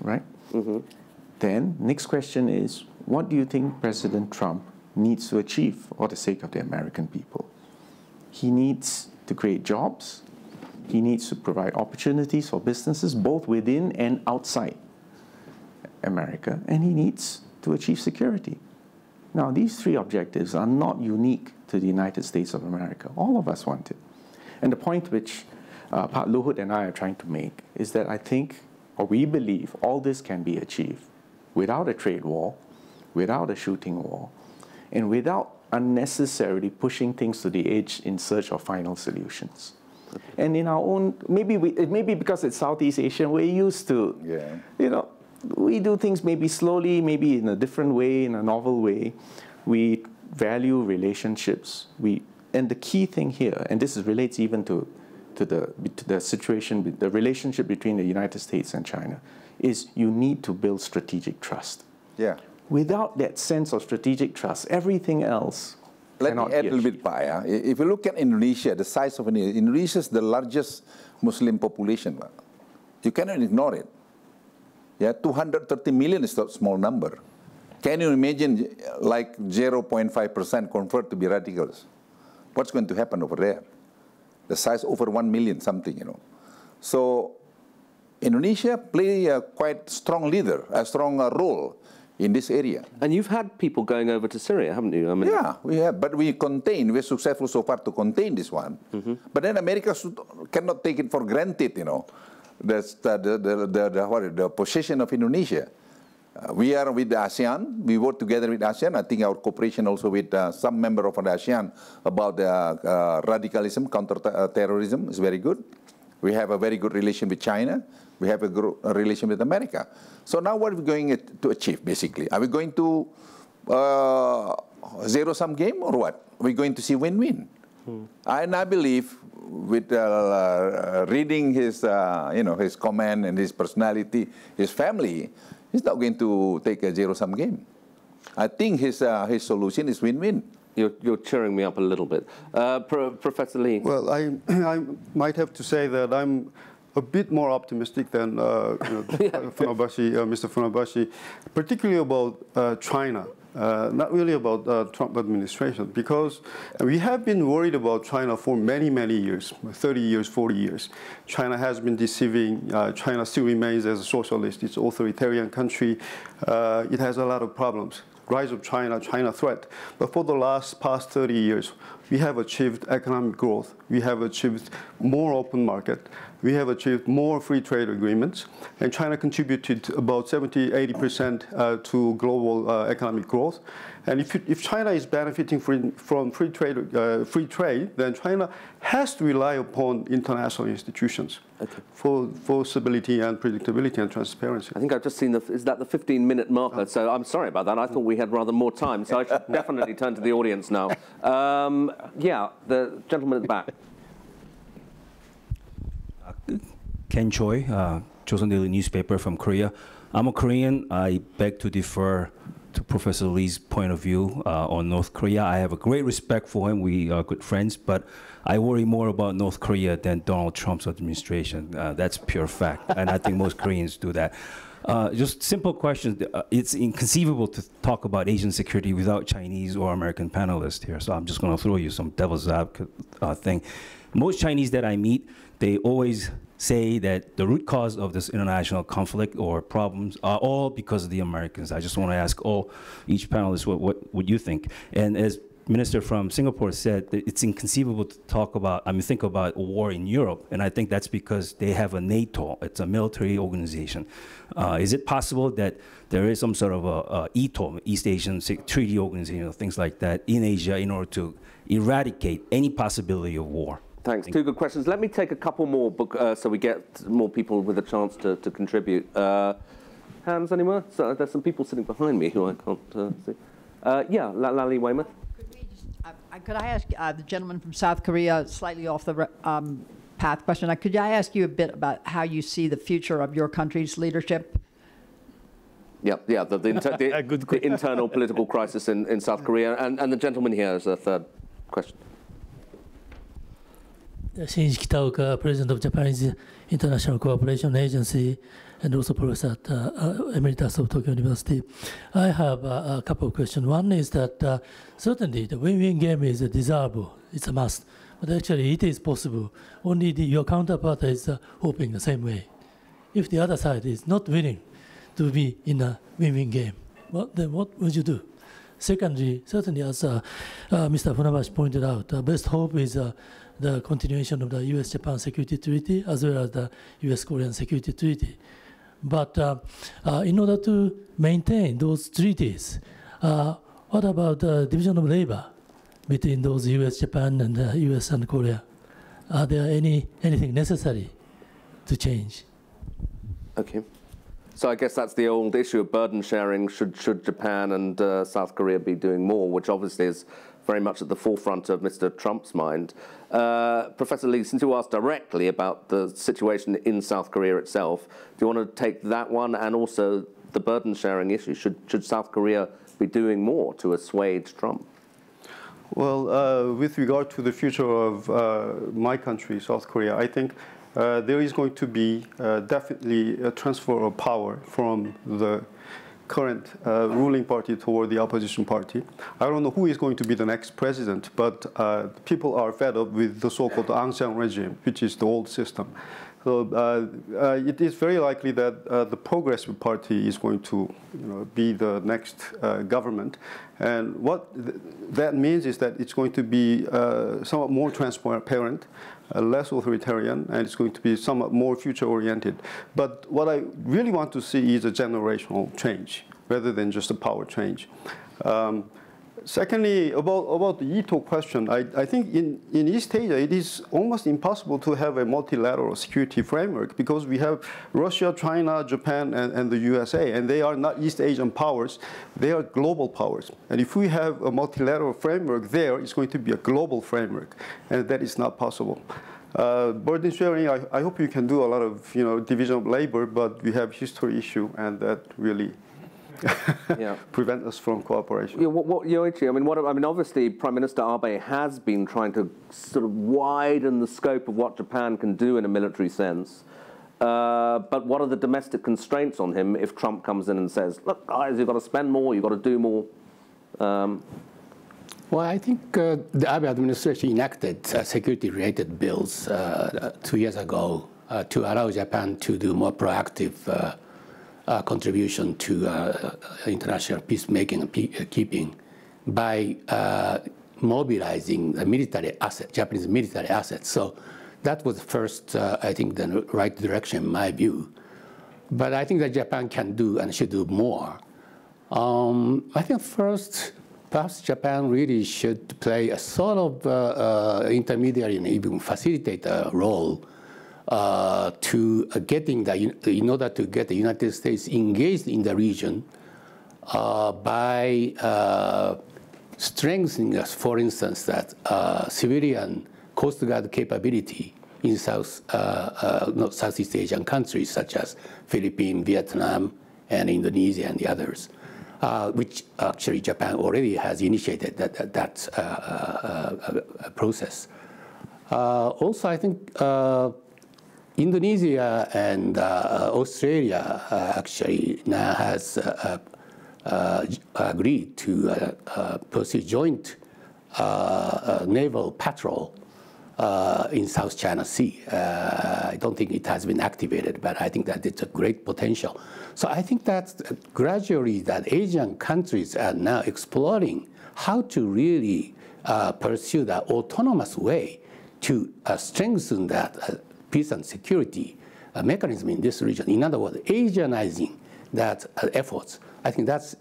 right? Mm-hmm. Then, next question is what do you think President Trump needs to achieve for the sake of the American people? He needs to create jobs, he needs to provide opportunities for businesses both within and outside America, and he needs to achieve security. Now, these three objectives are not unique to the United States of America. All of us want it. And the point which uh, Pak Luhut and I are trying to make is that I think, or we believe, all this can be achieved without a trade war, without a shooting war, and without unnecessarily pushing things to the edge in search of final solutions. And in our own, maybe we, it may be because it's Southeast Asian, we're used to, yeah. you know, we do things maybe slowly, maybe in a different way, in a novel way. We value relationships. We, and the key thing here, and this relates even to, to, the, to the situation, the relationship between the United States and China, is you need to build strategic trust. Yeah. Without that sense of strategic trust, everything else let me add a little bit, Paya. If you look at Indonesia, the size of Indonesia, Indonesia is the largest Muslim population. You cannot ignore it. Yeah, 230 million is a small number. Can you imagine like 0.5% convert to be radicals? What's going to happen over there? The size over 1 million something, you know. So Indonesia play a quite strong leader, a strong uh, role in this area. And you've had people going over to Syria, haven't you? I mean, yeah, we have, but we contain, we're successful so far to contain this one. Mm -hmm. But then America should, cannot take it for granted, you know the, the, the, the, the, what, the position of Indonesia. Uh, we are with the ASEAN. We work together with ASEAN. I think our cooperation also with uh, some member of the ASEAN about the uh, radicalism, counter-terrorism is very good. We have a very good relation with China. We have a, good relation with America. So now what are we going to achieve, basically? Are we going to uh, zero-sum game or what? Are we going to see win-win? Hmm. And I believe with uh, uh, reading his, uh, you know, his comment and his personality, his family, he's not going to take a zero-sum game. I think his, uh, his solution is win-win. You're, you're, cheering me up a little bit. Uh, Pro Professor Lee. Well, I, I might have to say that I'm a bit more optimistic than uh, you know, Funabashi, uh, Mr. Funabashi, particularly about uh, China. Uh, not really about uh, Trump administration, because we have been worried about China for many, many years, 30 years, 40 years. China has been deceiving. Uh, China still remains as a socialist. It's an authoritarian country. Uh, it has a lot of problems. Rise of China, China threat. But for the last past 30 years, we have achieved economic growth. We have achieved more open market. We have achieved more free trade agreements. And China contributed about 70, 80% uh, to global uh, economic growth. And if, if China is benefiting free, from free trade, uh, free trade, then China has to rely upon international institutions Okay. for, for stability and predictability and transparency. I think I've just seen the, is that the 15 minute marker? So I'm sorry about that. I thought we had rather more time. So I should definitely turn to the audience now. Um, yeah, the gentleman at the back. Ken Choi, uh, Chosun Daily Newspaper from Korea. I'm a Korean. I beg to defer to Professor Lee's point of view uh, on North Korea. I have a great respect for him. We are good friends, but I worry more about North Korea than Donald Trump's administration. Uh, that's pure fact, and I think most Koreans do that. Uh, just simple questions. Uh, it's inconceivable to talk about Asian security without Chinese or American panelists here. So I'm just going to throw you some devil's advocate uh, thing. Most Chinese that I meet, they always say that the root cause of this international conflict or problems are all because of the Americans. I just want to ask all each panelist what what would you think? And as Minister from Singapore said, that it's inconceivable to talk about, I mean, think about a war in Europe, and I think that's because they have a NATO. It's a military organization. Uh, is it possible that there is some sort of a, a ETO, East Asian Treaty Organization, things like that, in Asia in order to eradicate any possibility of war? Thanks. Two good questions. Let me take a couple more book, uh, so we get more people with a chance to, to contribute. Uh, hands anywhere? So there's some people sitting behind me who I can't uh, see. Uh, yeah, Lally Weymouth. Could we just- Could I ask uh, the gentleman from South Korea, slightly off the um, path question, uh, could I ask you a bit about how you see the future of your country's leadership? Yeah, yeah, the, the, inter- the, the internal political crisis in, in South Korea. And, and the gentleman here is a third question. Shinichi Kitaoka, President of Japanese International Cooperation Agency, and also Professor at uh, Emeritus of Tokyo University. I have uh, a couple of questions. One is that uh, certainly the win-win game is desirable, it's a must, but actually it is possible. Only the, your counterpart is uh, hoping the same way. If the other side is not willing to be in a win-win game, well, then what would you do? Secondly, certainly as uh, uh, Mr. Funabashi pointed out, the best hope is uh, the continuation of the U.S.-Japan Security Treaty as well as the U.S.-Korean Security Treaty. But uh, uh, in order to maintain those treaties, what about the division of labor between those U.S., Japan, and U.S. and Korea? Are there any anything necessary to change? Okay. So I guess that's the old issue of burden sharing. Should should Japan and uh, South Korea be doing more, which obviously is very much at the forefront of Mr. Trump's mind. Uh, Professor Lee, since you asked directly about the situation in South Korea itself, do you want to take that one and also the burden sharing issue? Should should South Korea be doing more to assuage Trump? Well, uh, with regard to the future of uh, my country, South Korea, I think uh, there is going to be uh, definitely a transfer of power from the current uh, ruling party toward the opposition party. I don't know who is going to be the next president, but uh, people are fed up with the so-called ancien regime, which is the old system. So uh, it is very likely that the Progressive Party is going to you know, be the next government. And what th- that means is that it's going to be somewhat more transparent, less authoritarian, and it's going to be somewhat more future oriented. But what I really want to see is a generational change rather than just a power change. Um, Secondly, about, about the ETO question, I, I think in, in East Asia it is almost impossible to have a multilateral security framework because we have Russia, China, Japan, and, and the USA, and they are not East Asian powers, they are global powers. And if we have a multilateral framework there, it's going to be a global framework, and that is not possible. Uh, burden sharing, I, I hope you can do a lot of you know, division of labor, but we have history issue, and that really Yeah. prevent us from cooperation. Yeah, what, what, Yoichi, I mean, what, I mean, obviously, Prime Minister Abe has been trying to sort of widen the scope of what Japan can do in a military sense. Uh, but what are the domestic constraints on him if Trump comes in and says, look, guys, you've got to spend more, you've got to do more? Um, well, I think uh, the Abe administration enacted uh, security-related bills uh, two years ago uh, to allow Japan to do more proactive uh, uh, contribution to international peacemaking and peacekeeping by mobilizing the military asset, Japanese military assets. So that was the first, I think, the right direction in my view. But I think that Japan can do and should do more. Um, I think first, perhaps Japan really should play a sort of uh, uh, intermediary and even facilitator role uh, to uh, getting the, in order to get the United States engaged in the region uh, by uh, strengthening, for instance, that civilian Coast Guard capability in South, not Southeast Asian countries such as Philippines, Vietnam, and Indonesia and the others uh, which actually Japan already has initiated that, that, that uh, uh, process. Also, I think Indonesia and Australia actually now has agreed to pursue joint naval patrol uh, in South China Sea. Uh, I don't think it has been activated, but I think that it's a great potential. So I think that gradually that Asian countries are now exploring how to really uh, pursue that autonomous way to uh, strengthen that uh, peace and security uh, mechanism in this region. In other words, Asianizing that efforts. I think that's,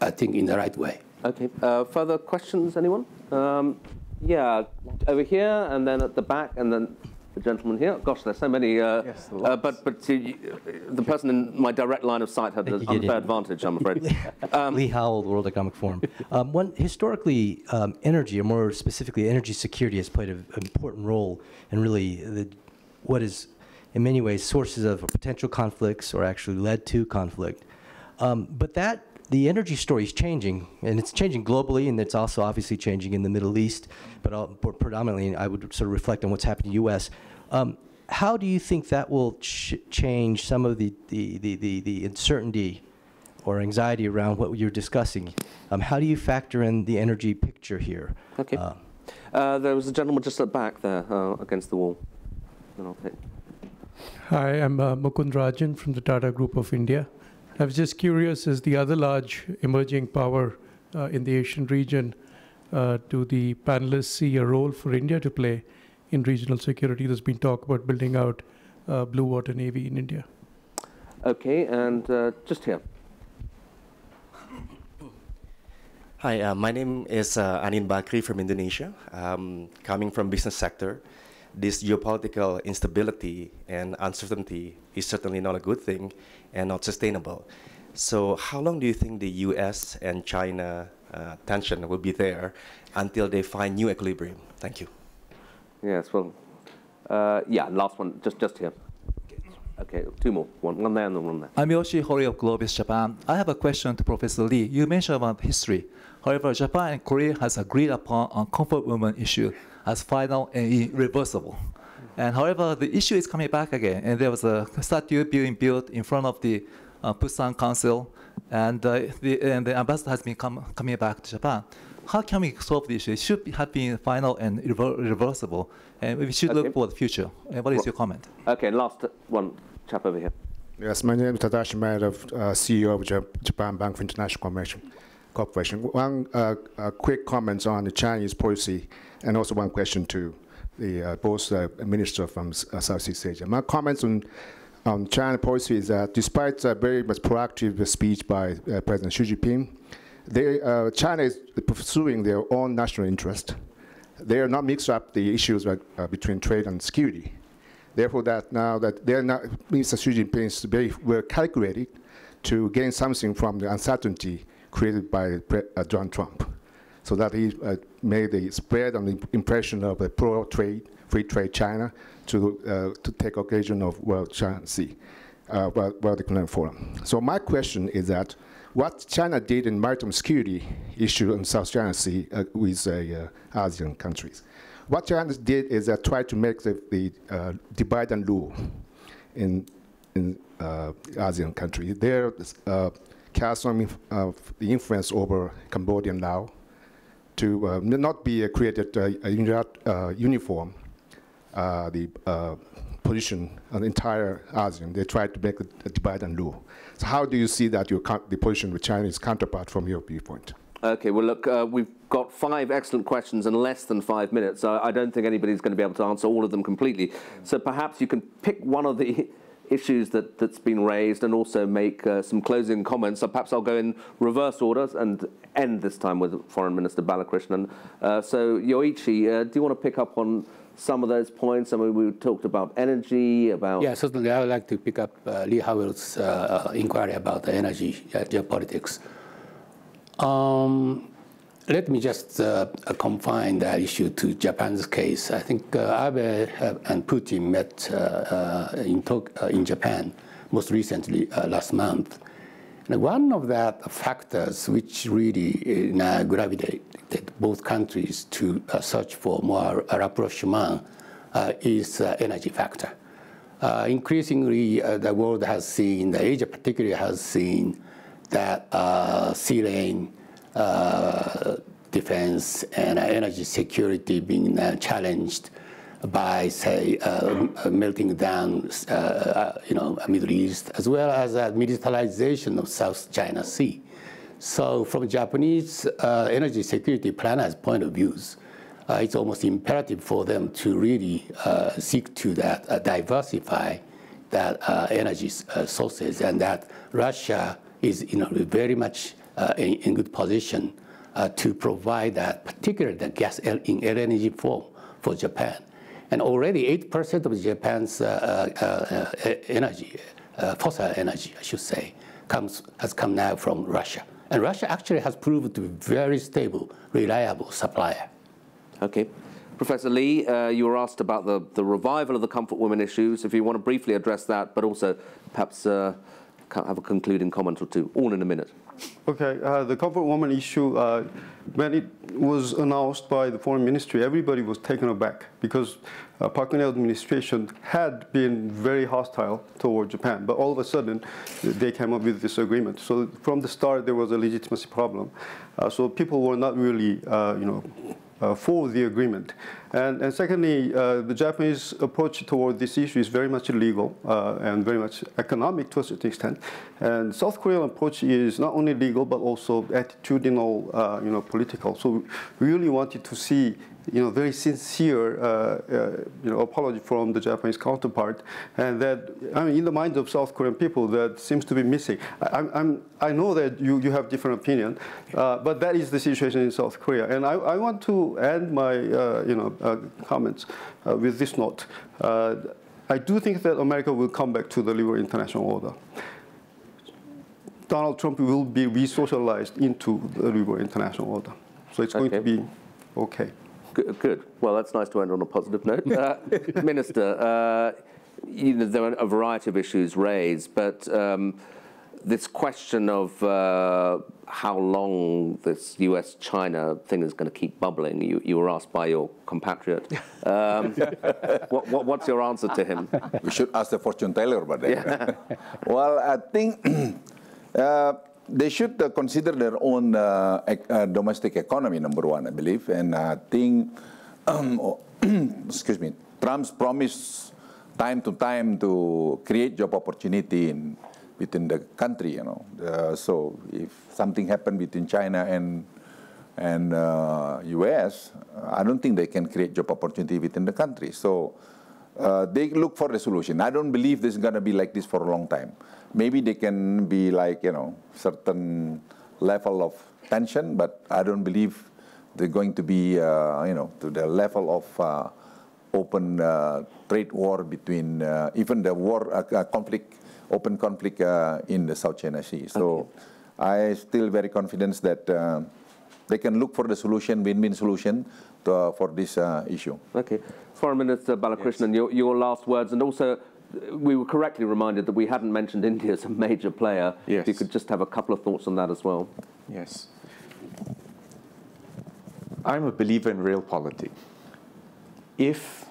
I think, in the right way. Okay. further questions, anyone? Um, yeah, over here, and then at the back, and then the gentleman here. Gosh, there's so many. Uh, yes, uh, but but the person in my direct line of sight had the unfair advantage, I'm afraid. Um, Lee Howell, World Economic Forum. Um, one historically, um, energy, or more specifically, energy security, has played an important role in really the, what is, in many ways, sources of potential conflicts or actually led to conflict. Um, but that the energy story is changing, and it's changing globally, and it's also obviously changing in the Middle East, but predominantly I would sort of reflect on what's happening in the U.S. Um, how do you think that will ch change some of the, the, the, the, the uncertainty or anxiety around what you're discussing? Um, how do you factor in the energy picture here? Okay. Uh, uh, there was a gentleman just at the back there uh, against the wall. Hi, I'm uh, Mukund Rajan from the Tata Group of India. I was just curious, as the other large emerging power uh, in the Asian region, uh, do the panelists see a role for India to play in regional security? There's been talk about building out uh, Blue Water Navy in India. Okay, and uh, just here. Hi, uh, my name is uh, Anin Bakrie from Indonesia. Um, coming from business sector, this geopolitical instability and uncertainty is certainly not a good thing and not sustainable. So how long do you think the U.S. and China uh, tension will be there until they find new equilibrium? Thank you. Yes, well, uh, yeah, last one, just, just here. Okay, two more. One, one there and one there. I'm Yoshi Hori of Globis Japan. I have a question to Professor Lee. You mentioned about history. However, Japan and Korea has agreed upon a comfort women issue as final and irreversible. And however, the issue is coming back again, and there was a statue being built in front of the uh, Busan Council, and, uh, the, and the ambassador has been com coming back to Japan. How can we solve the issue? It should have been final and irreversible, and we should okay. look for the future. And what is your comment? Okay, last one, chap over here. Yes, my name is Tadashi Maeda, uh, CEO of Japan Bank for International Commercial Cooperation. One uh, uh, quick comment on the Chinese policy, and also one question to the uh, both uh, minister from uh, Southeast Asia. My comments on on China policy is that despite a very much proactive speech by uh, President Xi Jinping, they, uh, China is pursuing their own national interest. They are not mixed up the issues uh, between trade and security. Therefore, that now that they're not, Mr. Xi Jinping is very well calculated to gain something from the uncertainty created by Donald Trump so that he uh, made the spread on the impression of a pro-trade, free trade China to, uh, to take occasion of World China Sea, uh, World, Economic Forum. So my question is that what China did in maritime security issue in South China Sea uh, with uh, ASEAN countries. What China did is uh, try to make the, the uh, divide and rule in in uh, ASEAN country. They're uh, cast some uh, the influence over Cambodia now to uh, not be created a uniform the position on the entire ASEAN. They tried to make a, divide and rule. So how do you see that your the position with Chinese counterpart from your viewpoint? Okay, well, look, uh, we've got five excellent questions in less than five minutes. So I don't think anybody's going to be able to answer all of them completely. So perhaps you can pick one of the issues that, that's been raised and also make uh, some closing comments. So perhaps I'll go in reverse order and end this time with Foreign Minister Balakrishnan. Uh, so Yoichi, uh, do you want to pick up on some of those points? I mean, we talked about energy, about... Yeah, certainly I would like to pick up uh, Lee Howell's uh, inquiry about the energy uh, geopolitics. Um, let me just uh, confine that issue to Japan's case. I think uh, Abe and Putin met uh, uh in, uh, in, Japan most recently uh, last month. And one of the factors which really gravitated both countries to search for more rapprochement is energy factor. increasingly, the world has seen, the Asia particularly has seen that sea lane uh, defense and energy security being uh, challenged by, say, uh, melting down, you know, Middle East, as well as militarization of South China Sea. So from Japanese energy security planners' point of views, uh, it's almost imperative for them to really uh, seek to that uh, diversify that energy sources and that Russia is you know, very much in, in, good position uh, to provide that, particularly the gas in LNG form for Japan. And already 8% of Japan's uh, energy, fossil energy, I should say, comes, has come now from Russia. And Russia actually has proved to be very stable, reliable supplier. Okay. Professor Lee, uh, you were asked about the, the revival of the comfort women issues. If you want to briefly address that, but also perhaps uh, have a concluding comment or two, all in a minute. Okay, uh, the comfort woman issue, uh, when it was announced by the foreign ministry, everybody was taken aback because uh, Park Geun-hye administration had been very hostile toward Japan, but all of a sudden they came up with this agreement. So from the start there was a legitimacy problem. Uh, so people were not really, uh, you know, for the agreement. And, and secondly, uh, the Japanese approach toward this issue is very much legal uh, and very much economic to a certain extent. And South Korean approach is not only legal but also attitudinal, uh, you know, political. So we really wanted to see you know, very sincere, uh, uh, you know, apology from the Japanese counterpart, and that, I mean, in the minds of South Korean people, that seems to be missing. I, I'm, I know that you, you have different opinion, uh, but that is the situation in South Korea. And I, I want to end my, uh, you know, uh, comments uh, with this note. I do think that America will come back to the liberal international order. Donald Trump will be re-socialized into the liberal international order. So it's okay. going to be okay. Good, good. Well, that's nice to end on a positive note. Uh, Minister, uh, you know, there are a variety of issues raised, but um, this question of uh, how long this US-China thing is going to keep bubbling, you, you, were asked by your compatriot. Um, what, what, what's your answer to him? We should ask the fortune teller about that. Yeah. well, I think uh, they should uh, consider their own uh, uh, domestic economy, number one, I believe. And I think, um, excuse me, Trump's promise time to time to create job opportunity in, within the country, you know. Uh, so if something happened between China and and U.S., uh, I don't think they can create job opportunity within the country. So uh, they look for a solution. I don't believe this is going to be like this for a long time. Maybe they can be like, you know, certain level of tension, but I don't believe they're going to be, uh, you know, to the level of uh, open uh, trade war between, uh, even the war uh, conflict, open conflict in the South China Sea. So okay. I still very confident that they can look for the solution, win-win solution to, for this uh, issue. Okay. Foreign Minister Balakrishnan, yes. your, your last words, and also uh, we were correctly reminded that we hadn't mentioned India as a major player. Yes. If you could just have a couple of thoughts on that as well. Yes. I'm a believer in realpolitik. If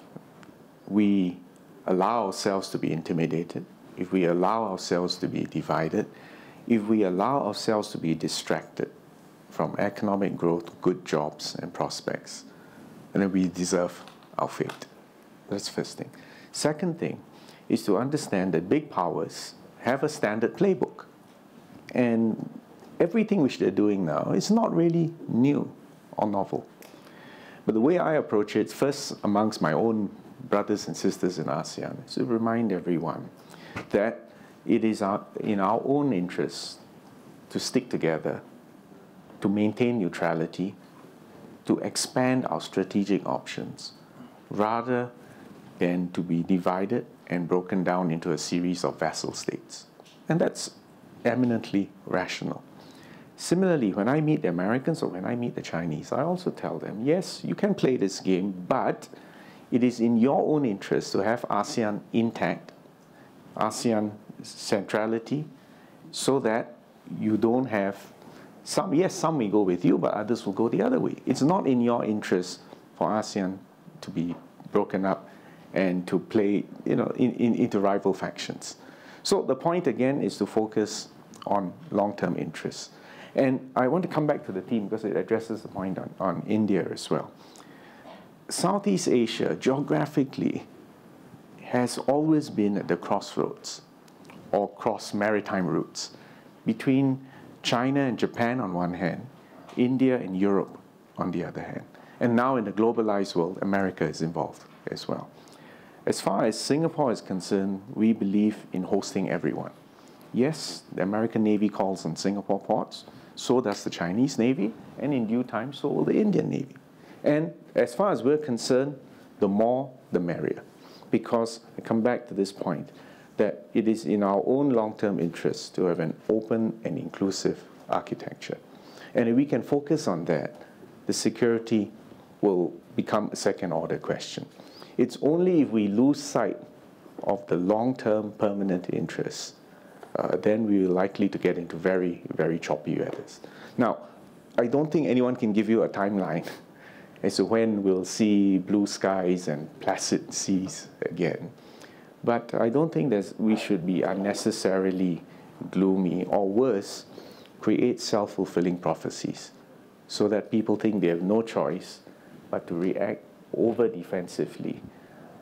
we allow ourselves to be intimidated, if we allow ourselves to be divided, if we allow ourselves to be distracted from economic growth, good jobs, and prospects, then we deserve our fate. That's first thing. Second thing is to understand that big powers have a standard playbook. And everything which they're doing now is not really new or novel. But the way I approach it, first amongst my own brothers and sisters in ASEAN, is to remind everyone that it is our, in our own interest to stick together, to maintain neutrality, to expand our strategic options, rather than to be divided and broken down into a series of vassal states. And that's eminently rational. Similarly, when I meet the Americans or when I meet the Chinese, I also tell them, yes, you can play this game, but it is in your own interest to have ASEAN intact, ASEAN centrality, so that you don't have some, yes, some may go with you, but others will go the other way. It's not in your interest for ASEAN to be broken up and to play, you know, in, in, into rival factions. So the point again is to focus on long-term interests. And I want to come back to the theme because it addresses the point on, on India as well. Southeast Asia, geographically, has always been at the crossroads or cross maritime routes between China and Japan on one hand, India and Europe on the other hand. And now in the globalized world, America is involved as well. As far as Singapore is concerned, we believe in hosting everyone. Yes, the American Navy calls on Singapore ports, so does the Chinese Navy, and in due time, so will the Indian Navy. And as far as we're concerned, the more, the merrier. Because I come back to this point it is in our own long term interest to have an open and inclusive architecture. And if we can focus on that, the security will become a second order question. It's only if we lose sight of the long term permanent interests uh, then we are likely to get into very, very choppy weathers. Now, I don't think anyone can give you a timeline as to when we'll see blue skies and placid seas again. But I don't think that we should be unnecessarily gloomy or worse, create self-fulfilling prophecies so that people think they have no choice but to react over defensively.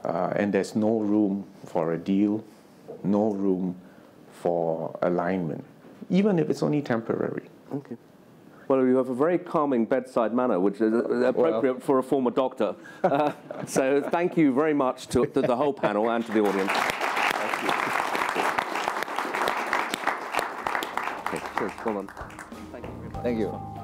Uh, and there's no room for a deal, no room for alignment, even if it's only temporary. Okay. Well, you have a very calming bedside manner, which is appropriate well. for a former doctor. Uh, so thank you very much to, to, the whole panel and to the audience. Thank you. Okay, cheers. Well done. Thank you. Thank you.